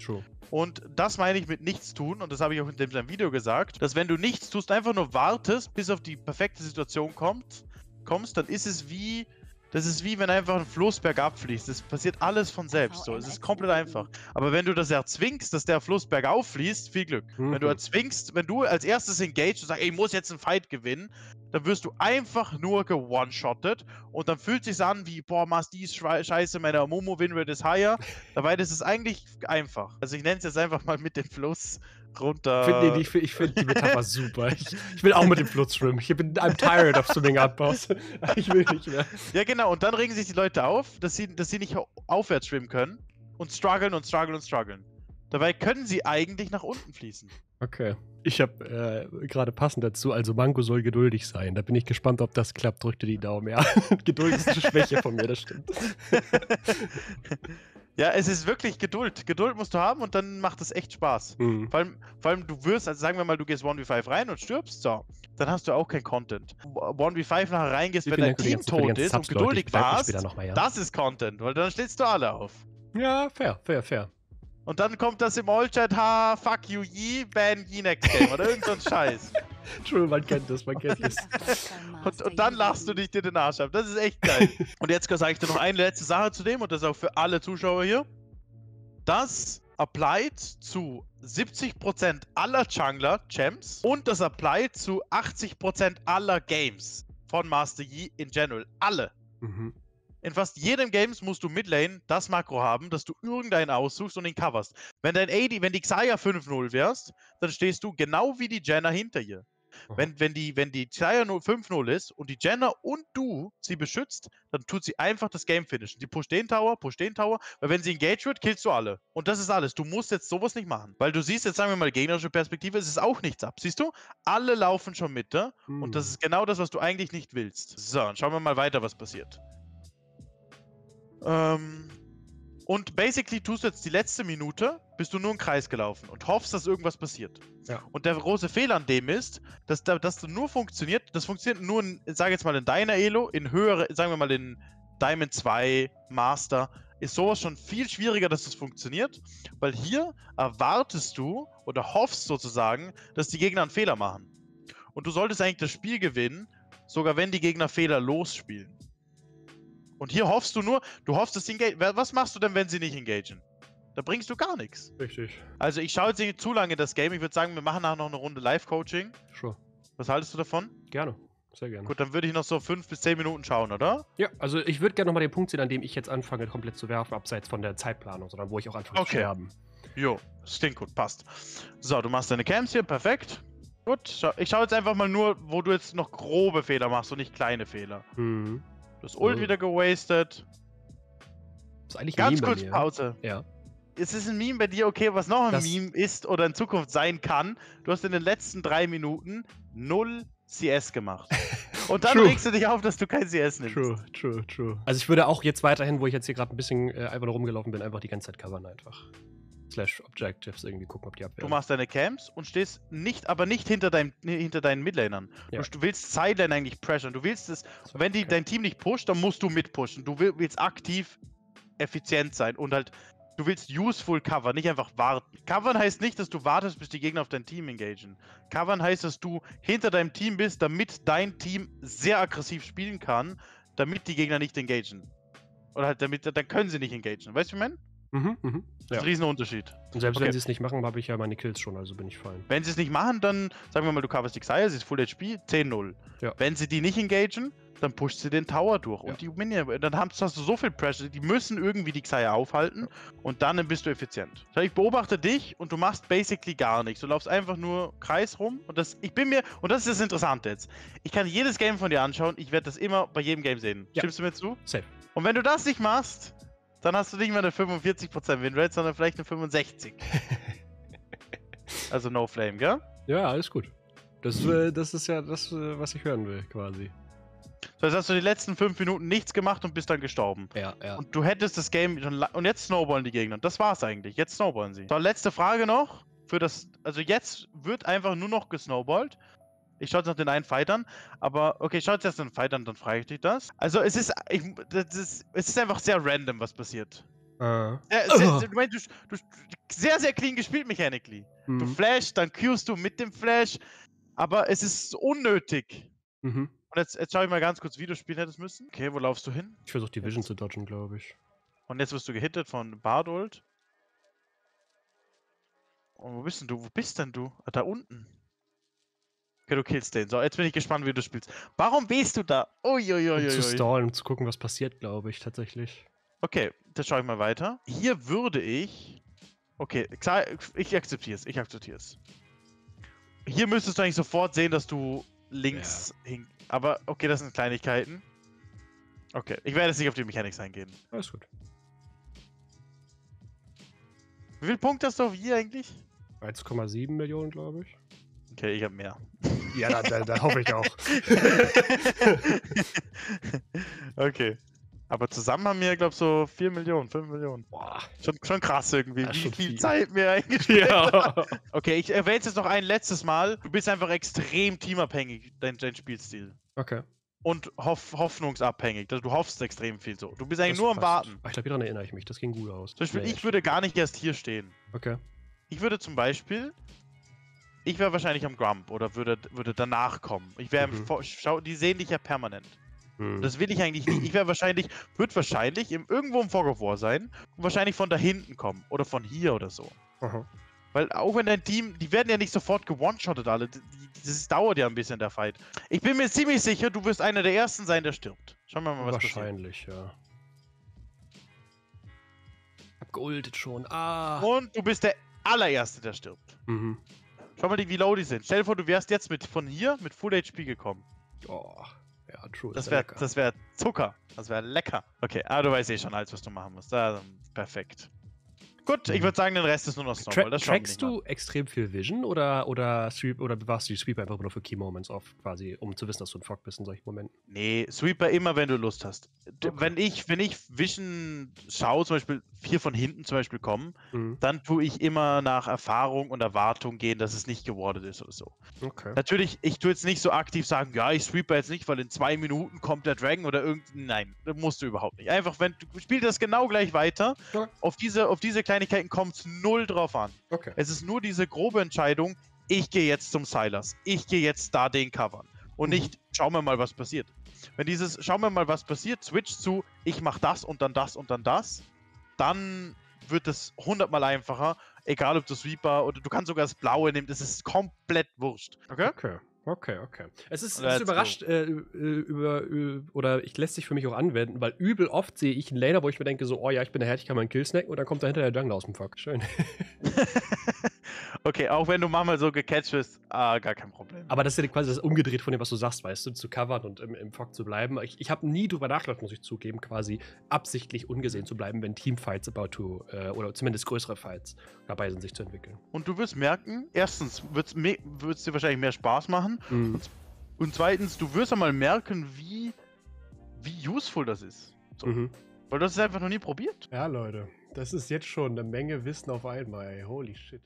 True. Und das meine ich mit nichts tun, und das habe ich auch in dem Video gesagt, dass wenn du nichts tust, einfach nur wartest, bis auf die perfekte Situation kommt, kommst, dann ist es wie das ist wie wenn einfach ein Fluss bergab fließt. Das passiert alles von selbst. So. Es ist komplett einfach. Aber wenn du das erzwingst, dass der Fluss bergauf fließt, viel Glück. Mhm. Wenn du mhm. erzwingst, wenn du als erstes engaged und sagst, ey, ich muss jetzt einen Fight gewinnen, dann wirst du einfach nur ge-one-shottet und dann fühlt es sich an wie, boah, machst dies scheiße, meine Momo win rate ist higher. Dabei ist es eigentlich einfach. Also ich nenne es jetzt einfach mal mit dem Fluss runter. Find, nee, ich finde find die Metapher super. Ich, ich, will auch mit dem Fluss schwimmen. Ich bin I'm tired of swimming outbows. Ich will nicht mehr. Ja, genau. Und dann regen sich die Leute auf, dass sie, dass sie nicht aufwärts schwimmen können. und strugglen und strugglen und strugglen. Dabei können sie eigentlich nach unten fließen. Okay. Ich habe äh, gerade passend dazu, also Mango soll geduldig sein. Da bin ich gespannt, ob das klappt. Drück dir die Daumen. Ja, Geduld ist eine Schwäche von mir, das stimmt. Ja, es ist wirklich Geduld. Geduld musst du haben und dann macht es echt Spaß. Mhm. Vor, allem, vor allem, du wirst, also sagen wir mal, du gehst 1v5 rein und stirbst, so, dann hast du auch kein Content. 1v5 nachher reingehst, wenn dein Team tot ist und geduldig warst, ja. das ist Content, weil dann stellst du alle auf. Ja, fair, fair, fair. Und dann kommt das im All-Chat, ha, fuck you, ye, ban ye next game oder irgend so ein Scheiß. True, man kennt das, man kennt das. und, und dann lachst du dich dir den Arsch ab. Das ist echt geil. und jetzt sage ich dir noch eine letzte Sache zu dem und das ist auch für alle Zuschauer hier. Das applied zu 70% aller Jungler, Champs und das applied zu 80% aller Games von Master Yi in general. Alle. Mhm. In fast jedem Games musst du Midlane das Makro haben, dass du irgendeinen aussuchst und ihn coverst. Wenn dein AD, wenn die Xayah 5-0 wärst, dann stehst du genau wie die Jenna hinter ihr. Wenn, wenn die, wenn die Xayah 5-0 ist und die Jenna und du sie beschützt, dann tut sie einfach das Game finishen. Sie pusht den Tower, pusht den Tower, weil wenn sie engaged wird, killst du alle. Und das ist alles. Du musst jetzt sowas nicht machen. Weil du siehst, jetzt sagen wir mal, gegnerische Perspektive, es ist auch nichts ab. Siehst du? Alle laufen schon mit, ne? Hm. Und das hm. ist genau das, was du eigentlich nicht willst. So, dann schauen wir mal weiter, was passiert. Ähm, und basically tust du jetzt die letzte Minute, bist du nur im Kreis gelaufen und hoffst, dass irgendwas passiert. Ja. Und der große Fehler an dem ist, dass, das nur funktioniert, das funktioniert nur, in, sag jetzt mal in deiner Elo, in höhere, sagen wir mal in Diamond 2, Master, ist sowas schon viel schwieriger, dass das funktioniert, weil hier erwartest du oder hoffst sozusagen, dass die Gegner einen Fehler machen. Und du solltest eigentlich das Spiel gewinnen, sogar wenn die Gegner Fehler losspielen. Und hier hoffst du nur, du hoffst, dass sie engagieren. Was machst du denn, wenn sie nicht engagieren? Da bringst du gar nichts. Richtig. Also ich schaue jetzt nicht zu lange das Game. Ich würde sagen, wir machen nachher noch eine Runde Live-Coaching. Sure. Was haltest du davon? Gerne. Sehr gerne. Gut, dann würde ich noch so fünf bis zehn Minuten schauen, oder? Ja, also ich würde gerne nochmal den Punkt sehen, an dem ich jetzt anfange, komplett zu werfen, abseits von der Zeitplanung, sondern wo ich auch anfange okay. zu sterben. Jo, klingt gut, passt. So, du machst deine Camps hier, perfekt. Gut, ich schaue jetzt einfach mal nur, wo du jetzt noch grobe Fehler machst und nicht kleine Fehler. Mhm. Das Ult mhm. wieder gewastet. ist eigentlich Ganz kurz mir. Pause. Ja. Es ist ein Meme bei dir, okay, was noch ein das Meme ist oder in Zukunft sein kann. Du hast in den letzten drei Minuten null CS gemacht. Und dann regst du dich auf, dass du kein CS nimmst. True, true, true. Also ich würde auch jetzt weiterhin, wo ich jetzt hier gerade ein bisschen äh, einfach nur rumgelaufen bin, einfach die ganze Zeit covern einfach slash Objectives irgendwie gucken, ob die abwehren. Du machst deine Camps und stehst nicht, aber nicht hinter, deinem, hinter deinen Midlanern. Ja. Du, willst Sideline eigentlich pressure. Du willst es, so, wenn die, okay. dein Team nicht pusht, dann musst du mitpushen. Du willst aktiv effizient sein und halt, du willst useful cover, nicht einfach warten. Covern heißt nicht, dass du wartest, bis die Gegner auf dein Team engagen. Covern heißt, dass du hinter deinem Team bist, damit dein Team sehr aggressiv spielen kann, damit die Gegner nicht engagen. Oder halt damit, dann können sie nicht engagen. Weißt du, wie ich meine? Mhm, mhm. Das ist ein Riesenunterschied. Und selbst okay. wenn sie es nicht machen, habe ich ja meine Kills schon, also bin ich fein. Wenn sie es nicht machen, dann sagen wir mal, du coverst die Xayah, sie ist Full HP, 10-0. Ja. Wenn sie die nicht engagen, dann pusht sie den Tower durch. Ja. Und die Minion, dann hast du so viel Pressure, die müssen irgendwie die Xayah aufhalten und dann bist du effizient. Ich beobachte dich und du machst basically gar nichts. Du laufst einfach nur Kreis rum und das, ich bin mir, und das ist das Interessante jetzt. Ich kann jedes Game von dir anschauen, ich werde das immer bei jedem Game sehen. Ja. Stimmst du mir zu? Safe. Und wenn du das nicht machst, dann hast du nicht mehr eine 45% Winrate, sondern vielleicht eine 65. also No Flame, gell? Ja, alles gut. Das, äh, das ist ja das, äh, was ich hören will, quasi. Das heißt, hast du die letzten 5 Minuten nichts gemacht und bist dann gestorben. Ja, ja. Und du hättest das Game schon Und jetzt snowballen die Gegner. Das war's eigentlich. Jetzt snowballen sie. So, letzte Frage noch. Für das. Also jetzt wird einfach nur noch gesnowballt. Ich schaue jetzt noch den einen Fight an, aber okay, schaut jetzt den Fight an, dann frage ich dich das. Also es ist, ich, das ist, es ist einfach sehr random, was passiert. Uh. Sehr, sehr, du, du, du, sehr, sehr clean gespielt, mechanically. Mhm. Du flash, dann cuest du mit dem Flash, aber es ist unnötig. Mhm. Und jetzt, jetzt schaue ich mal ganz kurz, wie du spielen hättest müssen. Okay, wo laufst du hin? Ich versuche die Vision jetzt. zu dodgen, glaube ich. Und jetzt wirst du gehittet von Bardold. Und wo bist denn du? Wo bist denn du? Ah, da unten. Okay, du killst den. So, jetzt bin ich gespannt, wie du spielst. Warum bist du da? Uiuiui. Um zu stallen, um zu gucken, was passiert, glaube ich, tatsächlich. Okay, dann schaue ich mal weiter. Hier würde ich... Okay, klar, ich akzeptiere es, ich akzeptiere es. Hier müsstest du eigentlich sofort sehen, dass du links ja. hing. Aber okay, das sind Kleinigkeiten. Okay, ich werde jetzt nicht auf die Mechanics eingehen. Alles gut. Wie viel Punkte hast du auf ihr eigentlich? 1,7 Millionen, glaube ich. Okay, ich habe mehr. Ja, da, da, da hoffe ich auch. okay. Aber zusammen haben wir, glaube ich, so 4 Millionen, 5 Millionen. Boah. Schon, schon krass irgendwie, Ja, wie viel viel. Zeit eingespielt haben. Ja. Okay, ich erwähne es jetzt noch ein letztes Mal. Du bist einfach extrem teamabhängig, dein, dein Spielstil. Okay. Und hoff, hoffnungsabhängig. Also du hoffst extrem viel so. Du bist eigentlich Das nur am. Warten. Ah, Ich glaube, daran erinnere ich mich. Das ging gut aus. Zum Beispiel, Nee, ich würde gar nicht erst hier stehen. Okay. Ich würde zum Beispiel. Ich wäre wahrscheinlich am Grump oder würde, würde danach kommen. Ich wäre Mhm. im Vor- schau, die sehen dich ja permanent. Hm. Das will ich eigentlich nicht. Ich wäre wahrscheinlich, würde wahrscheinlich im, irgendwo im Fog of War sein und wahrscheinlich von da hinten kommen. Oder von hier oder so. Aha. Weil auch wenn dein Team, die werden ja nicht sofort gewone-shottet alle. Die, das dauert ja ein bisschen der Fight. Ich bin mir ziemlich sicher, du wirst einer der ersten sein, der stirbt. Schauen wir mal, was passiert. Wahrscheinlich, ja. Hab geultet schon. Ah. Und du bist der allererste, der stirbt. Mhm. Schau mal, wie low die sind. Stell dir vor, du wärst jetzt mit von hier mit Full HP gekommen. Oh. Ja, true. Das wäre das wär Zucker. Das wäre lecker. Okay, aber du weißt eh schon alles, was du machen musst. Dann perfekt. Gut, ich Mhm. würde sagen, den Rest ist nur noch Snowball. Das trackst du extrem viel Vision oder, oder, Sweep, oder bewahrst du die Sweep einfach nur für Key Moments auf, quasi, um zu wissen, dass du ein Fuck bist in solchen Momenten? Nee, Sweeper immer, wenn du Lust hast. Okay. Wenn ich, wenn ich Vision schaue, zum Beispiel hier von hinten zum Beispiel kommen, Mhm. dann tue ich immer nach Erfahrung und Erwartung gehen, dass es nicht gewardet ist oder so. Okay. Natürlich, ich tue jetzt nicht so aktiv sagen, ja, ich sweeper jetzt nicht, weil in zwei Minuten kommt der Dragon oder irgend. Nein, das musst du überhaupt nicht. Einfach, wenn du spielst das genau gleich weiter. Ja. Auf diese, auf diese Kleinigkeiten kommt es null drauf an. Okay. Es ist nur diese grobe Entscheidung, ich gehe jetzt zum Silas, ich gehe jetzt da den covern. Und Mhm. nicht, schauen wir mal, was passiert. Wenn dieses, schauen wir mal, was passiert, switch zu, ich mach das und dann das und dann das, dann wird es hundertmal einfacher. Egal, ob du Sweeper oder du kannst sogar das Blaue nehmen, das ist komplett wurscht. Okay? Okay. Okay, okay. Es ist, es ist überrascht, äh, über, äh, oder ich lässt sich für mich auch anwenden, weil übel oft sehe ich einen Laner, wo ich mir denke, so, oh ja, ich bin der Herd, ich kann meinen Kill snacken und dann kommt dahinter der Jungle aus dem Fuck. Schön. okay, auch wenn du manchmal so gecatcht wirst, ah, gar kein Problem. Aber das ist ja quasi das umgedreht von dem, was du sagst, weißt du, zu covern und im, im Fuck zu bleiben. Ich, ich habe nie drüber nachgedacht, muss ich zugeben, quasi absichtlich ungesehen zu bleiben, wenn Teamfights about to, äh, oder zumindest größere Fights dabei sind, sich zu entwickeln. Und du wirst merken, erstens wird es dir wahrscheinlich mehr Spaß machen Mhm. und zweitens, du wirst einmal merken, wie, wie useful das ist. So. Mhm. Weil du hast es einfach noch nie probiert. Ja, Leute, das ist jetzt schon eine Menge Wissen auf einmal, ey. Holy shit.